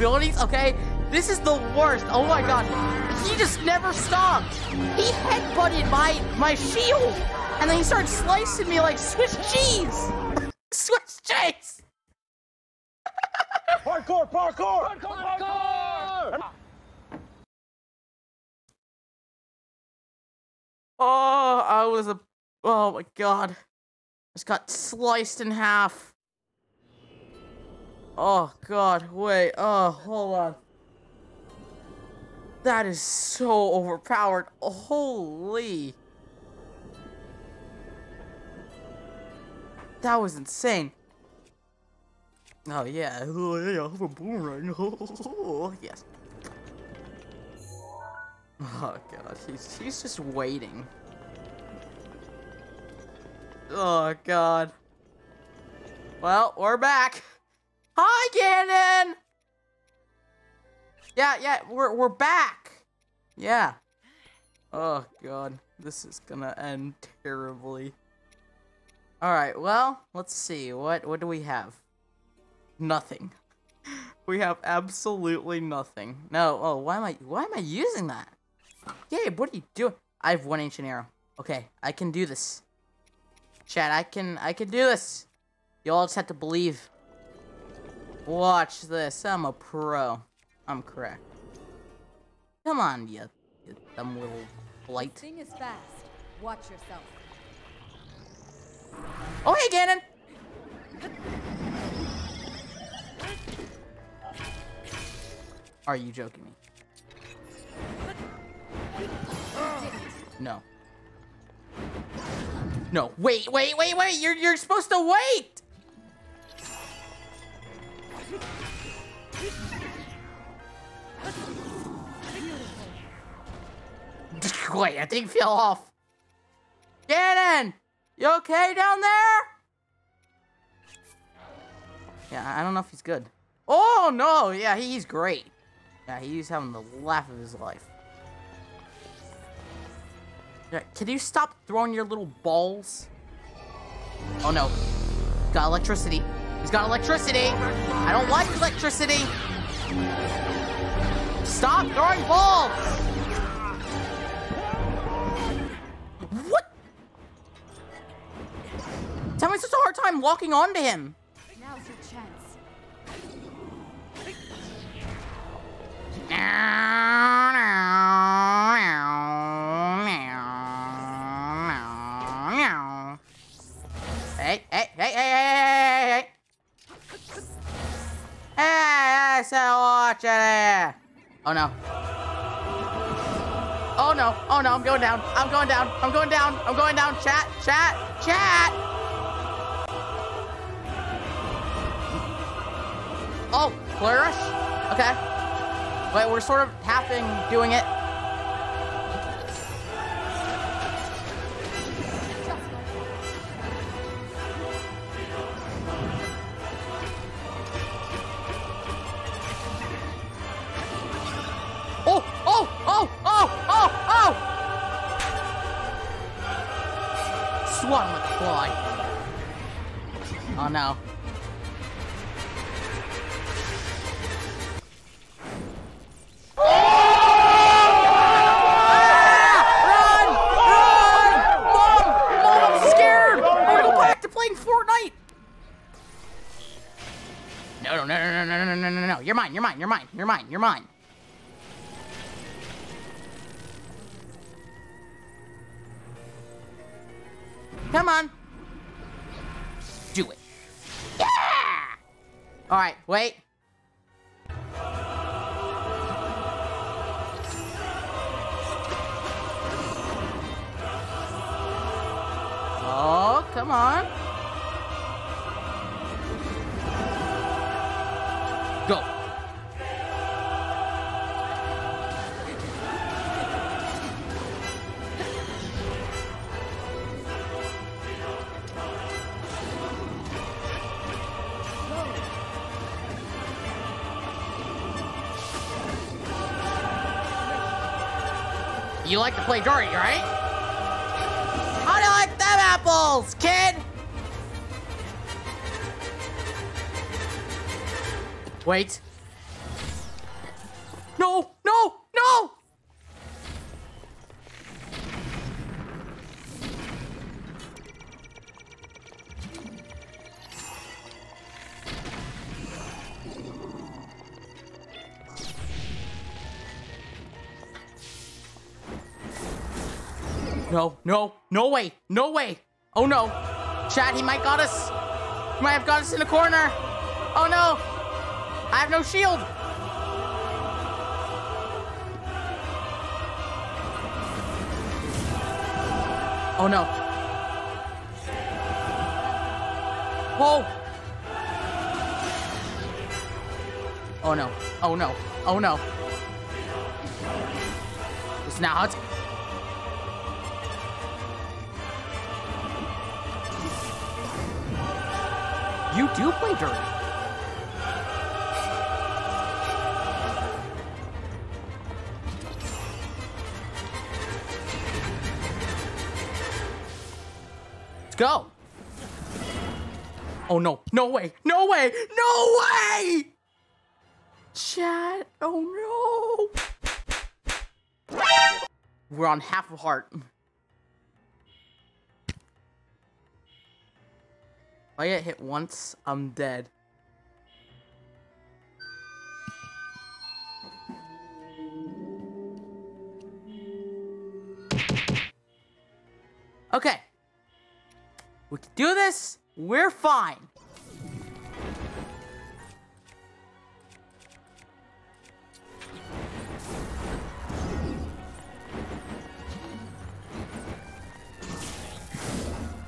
Speaker 1: Abilities, okay? This is the worst. Oh my god. He just never stopped. He headbutted my my shield. And then he started slicing me like Swiss cheese. Swiss cheese.
Speaker 4: Parkour, parkour!
Speaker 3: Parkour!
Speaker 1: Oh, I was a. Oh my god. Just got sliced in half. Oh god, wait. Oh, hold on. That is so overpowered. Holy. That was insane. Oh yeah. Oh yeah, I have a boomerang. Oh yes. Oh god, he's he's just waiting. Oh god. Well, we're back. Hi, Ganon. Yeah, yeah, we're we're back. Yeah. Oh god, this is gonna end terribly. All right, well, let's see. What what do we have? Nothing. We have absolutely nothing. No. Oh, why am I why am I using that? Gabe, what are you doing? I have one ancient arrow. Okay, I can do this. Chad, I can I can do this. You all just have to believe. Watch this. I'm a pro. I'm correct. Come on, you, you dumb little blight.
Speaker 2: Thing is fast. Watch yourself.
Speaker 1: Oh, hey, Ganon! Are you joking me? No. No, wait, wait, wait, wait! You're you're supposed to wait! wait, I think he fell off. Ganon! You okay down there? Yeah, I don't know if he's good. Oh, no! Yeah, he's great. Yeah, he's having the laugh of his life. Yeah, can you stop throwing your little balls? Oh, no. Got electricity. He's got electricity! I don't like electricity! Stop throwing balls! What? Tell me such a hard time walking onto him.
Speaker 2: Now's your chance.
Speaker 1: Hey, Oh no. Oh no, oh no, I'm going down. I'm going down. I'm going down. I'm going down. Chat, chat, chat. Oh, flourish? Okay. Wait, we're sort of tapping, doing it. Come on. Do it. Yeah! Alright, wait. Oh, come on. You like to play dirty, right? How do you like them apples, kid? Wait. No, no, way, no way. Oh no. Chad, he might got us. He might have got us in the corner. Oh no. I have no shield. Oh no. Whoa. Oh no. Oh no. Oh no. It's now You do play dirty. Let's go. Oh no, no way, no way, no way! Chat, oh no. We're on half a heart. If I get hit once, I'm dead. Okay. We can do this. We're fine.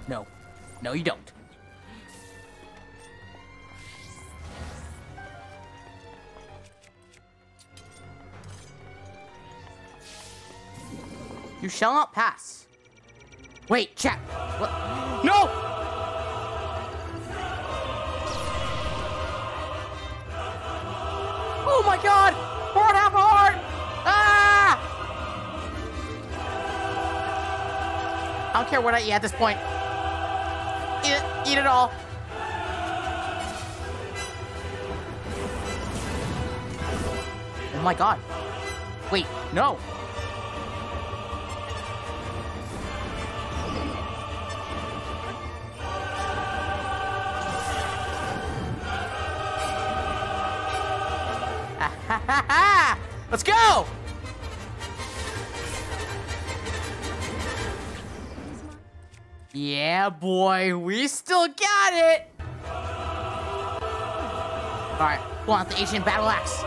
Speaker 1: No. No, you don't. You shall not pass. Wait, chat. What? No! Oh my god! Heart half a heart! Ah! I don't care what I eat at this point. Eat it, eat it all. Oh my god. Wait, no. Let's go! Yeah, boy, we still got it! Alright, pull out the ancient battle axe.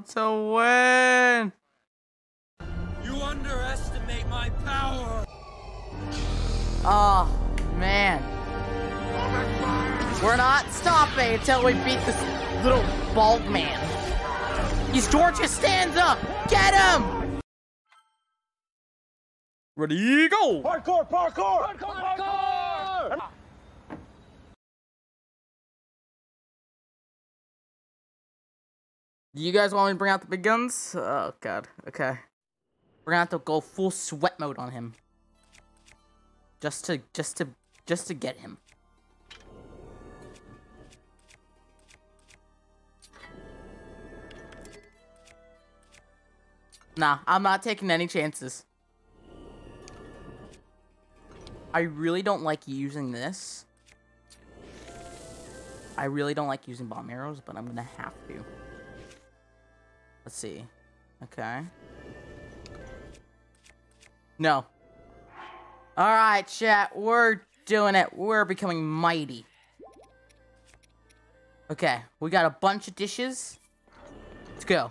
Speaker 1: Was about to win! You
Speaker 6: underestimate my power.
Speaker 1: Oh, man. We're not stopping until we beat this little bald man. He's Georgia stands up! Get him! Ready, go!
Speaker 4: Parkour, parkour! Parkour!
Speaker 1: Do you guys want me to bring out the big guns? Oh god. Okay. We're gonna have to go full sweat mode on him. Just to just to just to get him. Nah, I'm not taking any chances. I really don't like using this. I really don't like using bomb arrows, but I'm gonna have to. Let's see. Okay. No. Alright, chat. We're doing it. We're becoming mighty. Okay, we got a bunch of dishes. Let's go.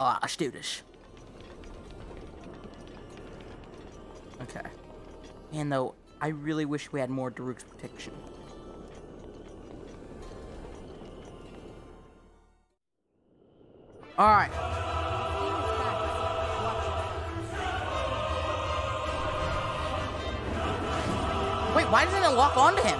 Speaker 1: Ah, let's do this. Okay. And though, I really wish we had more Daruk's protection. Alright. Wait, why doesn't it lock onto him?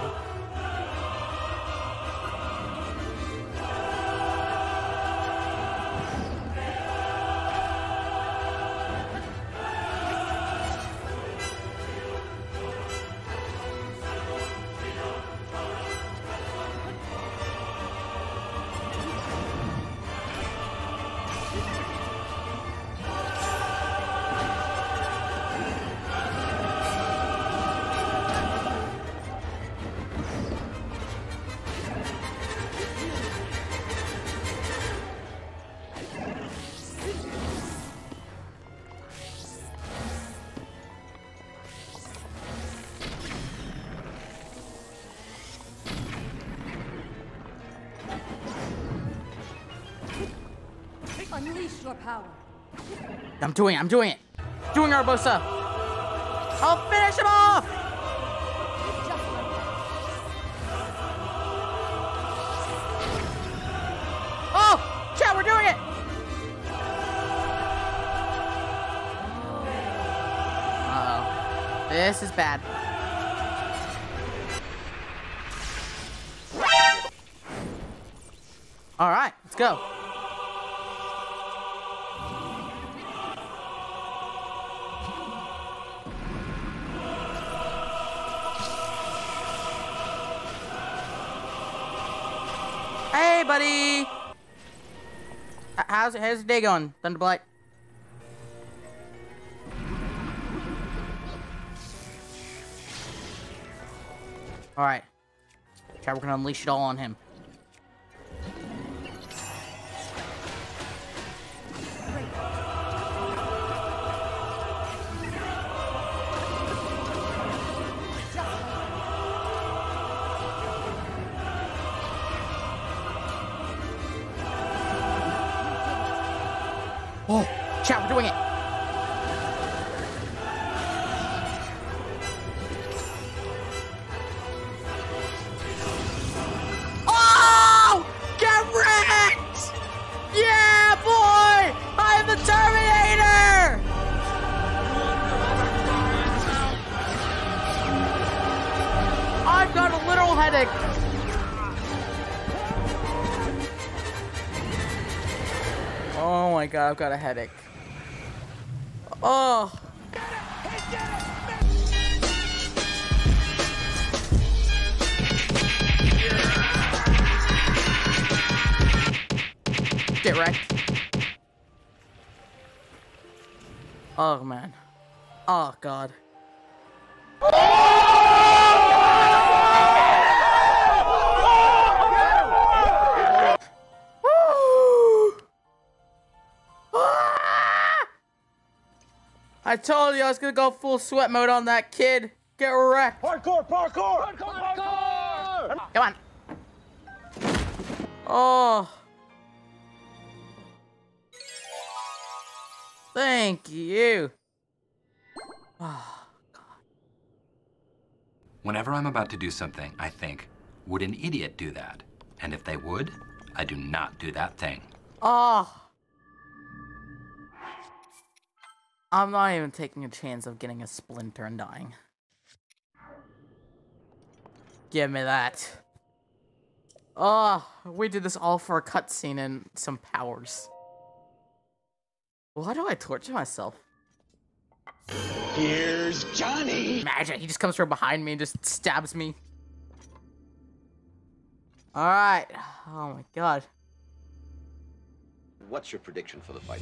Speaker 1: Doing it, I'm doing it. Doing Urbosa. I'll finish him off! Oh! Chat, we're doing it! Uh-oh. This is bad. Alright, let's go. Buddy! How's how's your day going, Thunderblight? All right, try we're gonna unleash it all on him. Got a headache. Gonna go full sweat mode on that kid. Get wrecked.
Speaker 4: Hardcore, parkour, parkour! Parkour!
Speaker 1: Come on. Oh. Thank you.
Speaker 7: Whenever I'm about to do something, I think, would an idiot do that? And if they would, I do not do that thing.
Speaker 1: Oh. I'm not even taking a chance of getting a splinter and dying. Give me that. Oh, we did this all for a cutscene and some powers. Why do I torture myself?
Speaker 4: Here's Johnny!
Speaker 1: Imagine he just comes from behind me and just stabs me. Alright. Oh my god.
Speaker 8: What's your prediction for the fight?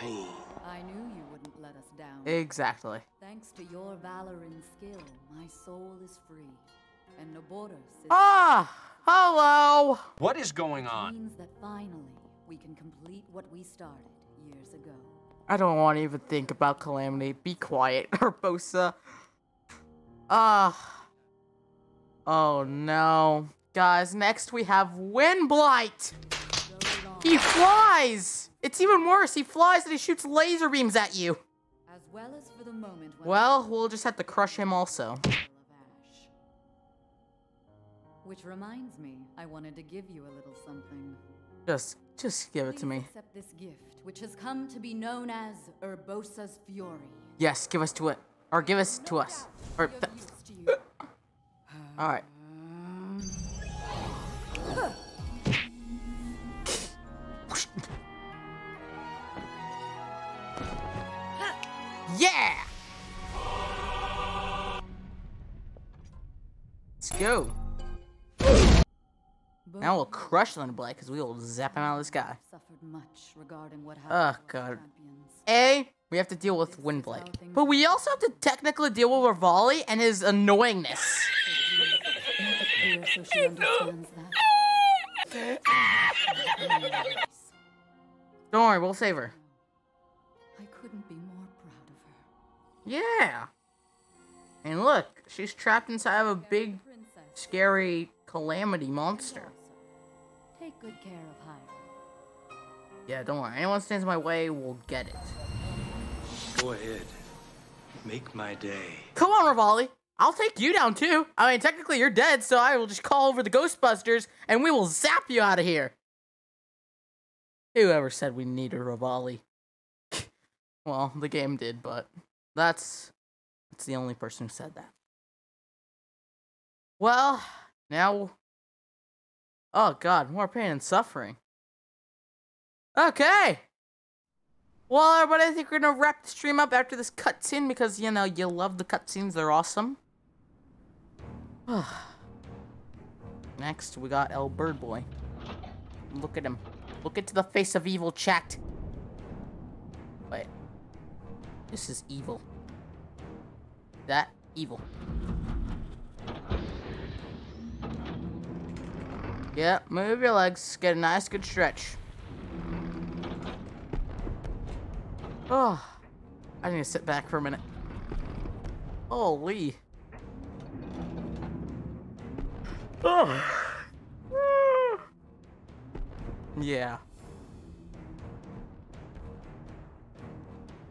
Speaker 4: Pain.
Speaker 2: I knew you wouldn't let us down.
Speaker 1: Exactly.
Speaker 2: Thanks to your valor and skill, my soul is free. And Nobora sits
Speaker 1: Ah! Hello!
Speaker 6: What is going
Speaker 2: Which
Speaker 6: on?
Speaker 2: means that finally we can complete what we started years ago.
Speaker 1: I don't want to even think about Calamity. Be quiet, Urbosa. Ah. Oh no. Guys, next we have Windblight. He flies! It's even worse. He flies and he shoots laser beams at you.
Speaker 2: As well as for the moment when
Speaker 1: Well, we'll just have to crush him also.
Speaker 2: Which reminds me, I wanted to give you a little something.
Speaker 1: Just, just give it to me.
Speaker 2: accept this gift, which has come to be known as Urbosa's Fury.
Speaker 1: Yes, give us to it. Or give us to us. Or,
Speaker 2: Be of
Speaker 1: th-
Speaker 2: use to you.
Speaker 1: alright. Um, Yeah! Let's go. Now we'll crush Thunderblight because we will zap him out of the sky.
Speaker 2: suffered much regarding what
Speaker 1: Oh,
Speaker 2: happened to our
Speaker 1: God. A, we have to deal with Windblight. But we also have to technically deal with Revali and his annoyingness.
Speaker 2: Make it clear so she understands that.
Speaker 1: Don't worry, we'll save her. Yeah. And look, she's trapped inside of a big, scary calamity monster.
Speaker 2: Take good care of Hyrule.
Speaker 1: Yeah, don't worry. Anyone stands in my way we'll get it.
Speaker 6: Go ahead. Make my day.
Speaker 1: Come on, Revali. I'll take you down too. I mean, technically you're dead, so I will just call over the Ghostbusters and we will zap you out of here. Whoever said we needed Revali? well, the game did, but that's that's the only person who said that. Well, now Oh god, more pain and suffering. Okay. Well, everybody, I think we're gonna wrap the stream up after this cutscene because you know you love the cutscenes; they're awesome. Next, we got El Bird Boy. Look at him. Look into the face of evil, chat. Wait. This is evil. That evil. Yeah, move your legs. Get a nice, good stretch. Oh, I need to sit back for a minute. Holy. Oh. Yeah.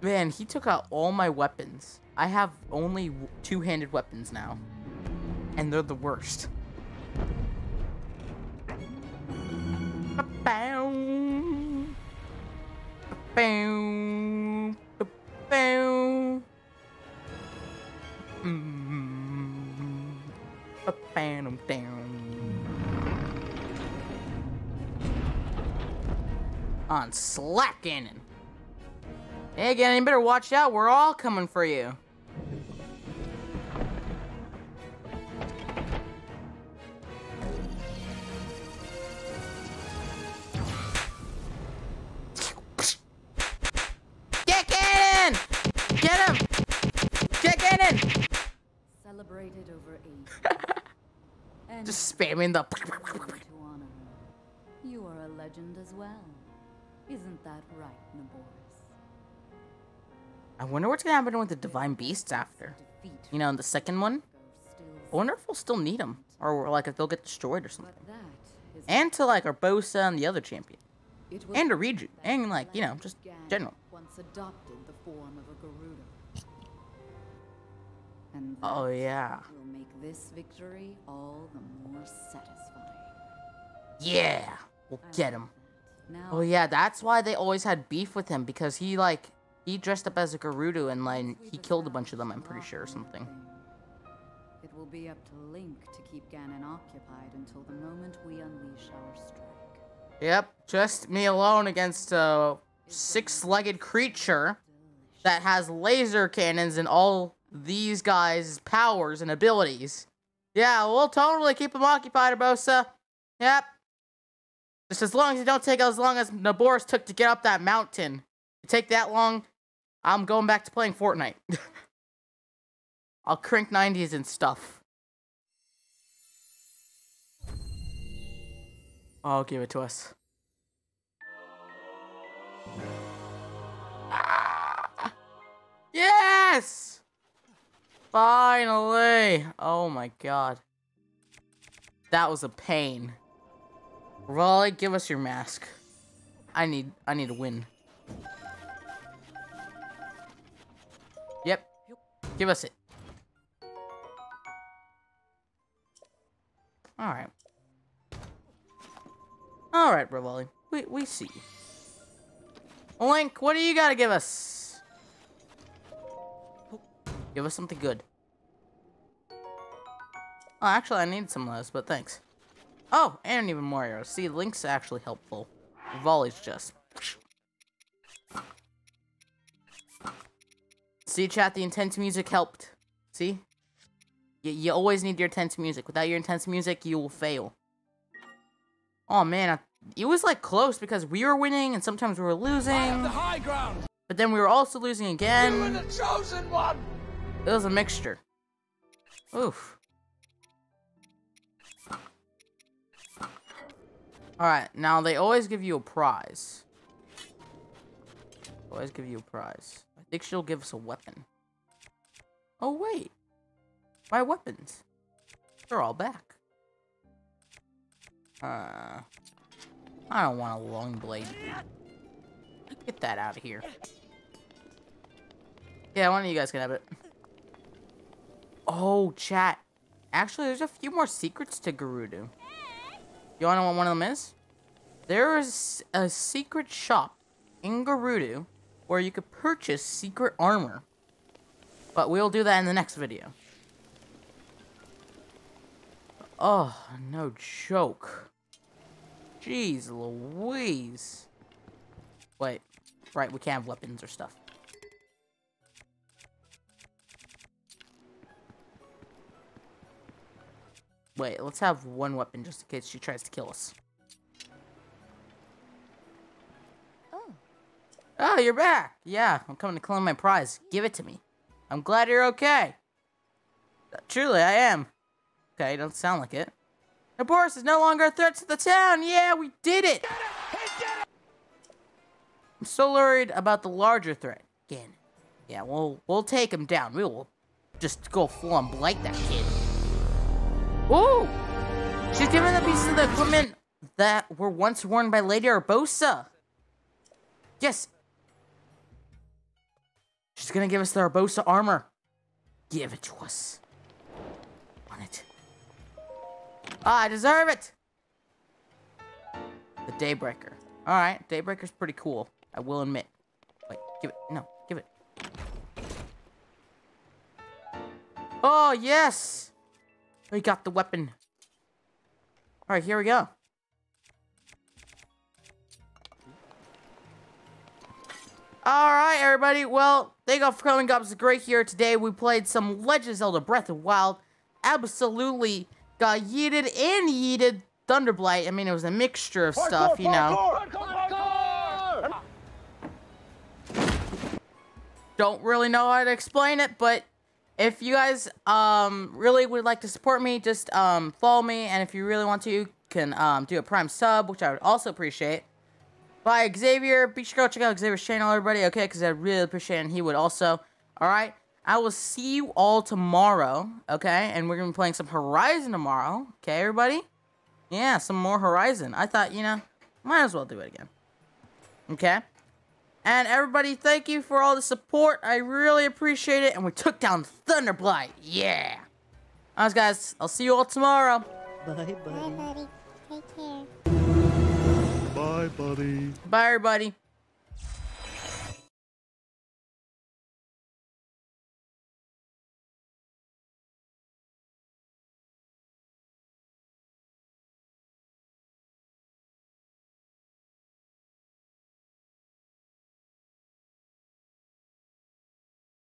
Speaker 1: Man, he took out all my weapons. I have only two-handed weapons now. And they're the worst. On Slap Cannon. Hey, again, you better watch out. We're all coming for you. Spamming the.
Speaker 2: You are a legend as well. Isn't that right, Naboris?
Speaker 1: I wonder what's gonna happen with the Divine Beasts after. You know, in the second one. I wonder if we'll still need them, or like if they'll get destroyed or something.
Speaker 2: But that is
Speaker 1: And to like Urbosa and the other champion, and to Riju, and like you know, just general.
Speaker 2: Once adopted the form of a Gerudo. And
Speaker 1: Oh yeah,
Speaker 2: this victory all the more satisfying.
Speaker 1: yeah, we'll
Speaker 2: I
Speaker 1: get him.
Speaker 2: Now
Speaker 1: Oh yeah, that's why they always had beef with him because he like he dressed up as a Gerudo and like he killed a bunch of them. I'm pretty sure or something.
Speaker 2: It will be up to Link to keep Ganon occupied until the moment we unleash our strike.
Speaker 1: Yep, just me alone against a six-legged creature that has laser cannons and all these guys' powers and abilities. Yeah, we'll totally keep them occupied, Urbosa. Yep. Just as long as you don't take as long as Naboris took to get up that mountain. You take that long, I'm going back to playing Fortnite. I'll crank 90s and stuff. I'll give it to us. Ah! Yes! Finally! Oh my god. That was a pain. Raleigh, give us your mask. I need I need a win. Yep. Give us it. Alright. Alright, Revali. We we see. Link, what do you gotta give us? Give us something good. Oh, actually, I need some of those, but thanks. Oh, and even more arrows. See, Link's actually helpful. Volley's just... See, chat, the intense music helped. See? You, you always need your intense music. Without your intense music, you will fail. Oh, man, I, it was, like, close because we were winning and sometimes we were losing.
Speaker 3: The high ground.
Speaker 1: But then we were also losing again.
Speaker 3: You were the chosen one.
Speaker 1: It was a mixture. Oof. Alright, now they always give you a prize. Always give you a prize. I think she'll give us a weapon. Oh, wait. My weapons. They're all back. Uh, I don't want a long blade. Get that out of here. Yeah, one of you guys can have it. Oh, chat. Actually, there's a few more secrets to Gerudo. You wanna know what one of them is? There is a secret shop in Gerudo where you could purchase secret armor. But we'll do that in the next video. Oh, no joke. Jeez Louise. Wait. Right, we can't have weapons or stuff. Wait, let's have one weapon just in case she tries to kill us.
Speaker 2: Oh.
Speaker 1: Oh, you're back. Yeah, I'm coming to claim my prize. Give it to me. I'm glad you're okay. Uh, truly, I am. Okay, don't sound like it. The Boris is no longer a threat to the town. Yeah, we did it. I'm so worried about the larger threat. Again. Yeah, we'll we'll take him down. We will just go full on blight that kid. Ooh! She's giving the pieces of the equipment that were once worn by Lady Urbosa. Yes. She's gonna give us the Urbosa armor. Give it to us. Want it. Ah, I deserve it! The Daybreaker. Alright, Daybreaker's pretty cool. I will admit. Wait, give it. No, give it. Oh, yes! Oh, we got the weapon. Alright, here we go. Alright, everybody. Well, thank you for coming up. It's great here today. We played some Legend of Zelda Breath of the Wild. Absolutely got yeeted and yeeted Thunderblight. I mean, it was a mixture of stuff, you know. Don't really know how to explain it, but if you guys um really would like to support me, just um follow me, and if you really want to, you can um do a Prime sub, which I would also appreciate. By Xavier, be sure to check out Xavier's channel, everybody, okay? Because I really appreciate it, and he would also. All right, I will see you all tomorrow, okay? And we're gonna be playing some Horizon tomorrow, okay, everybody? Yeah, some more Horizon. I thought, you know, might as well do it again. Okay? And everybody, thank you for all the support. I really appreciate it. And we took down Thunderblight. Yeah. Alright, guys. I'll see you all tomorrow.
Speaker 8: Bye, buddy.
Speaker 9: Bye, buddy. Take care.
Speaker 8: Bye, buddy.
Speaker 1: Bye, everybody.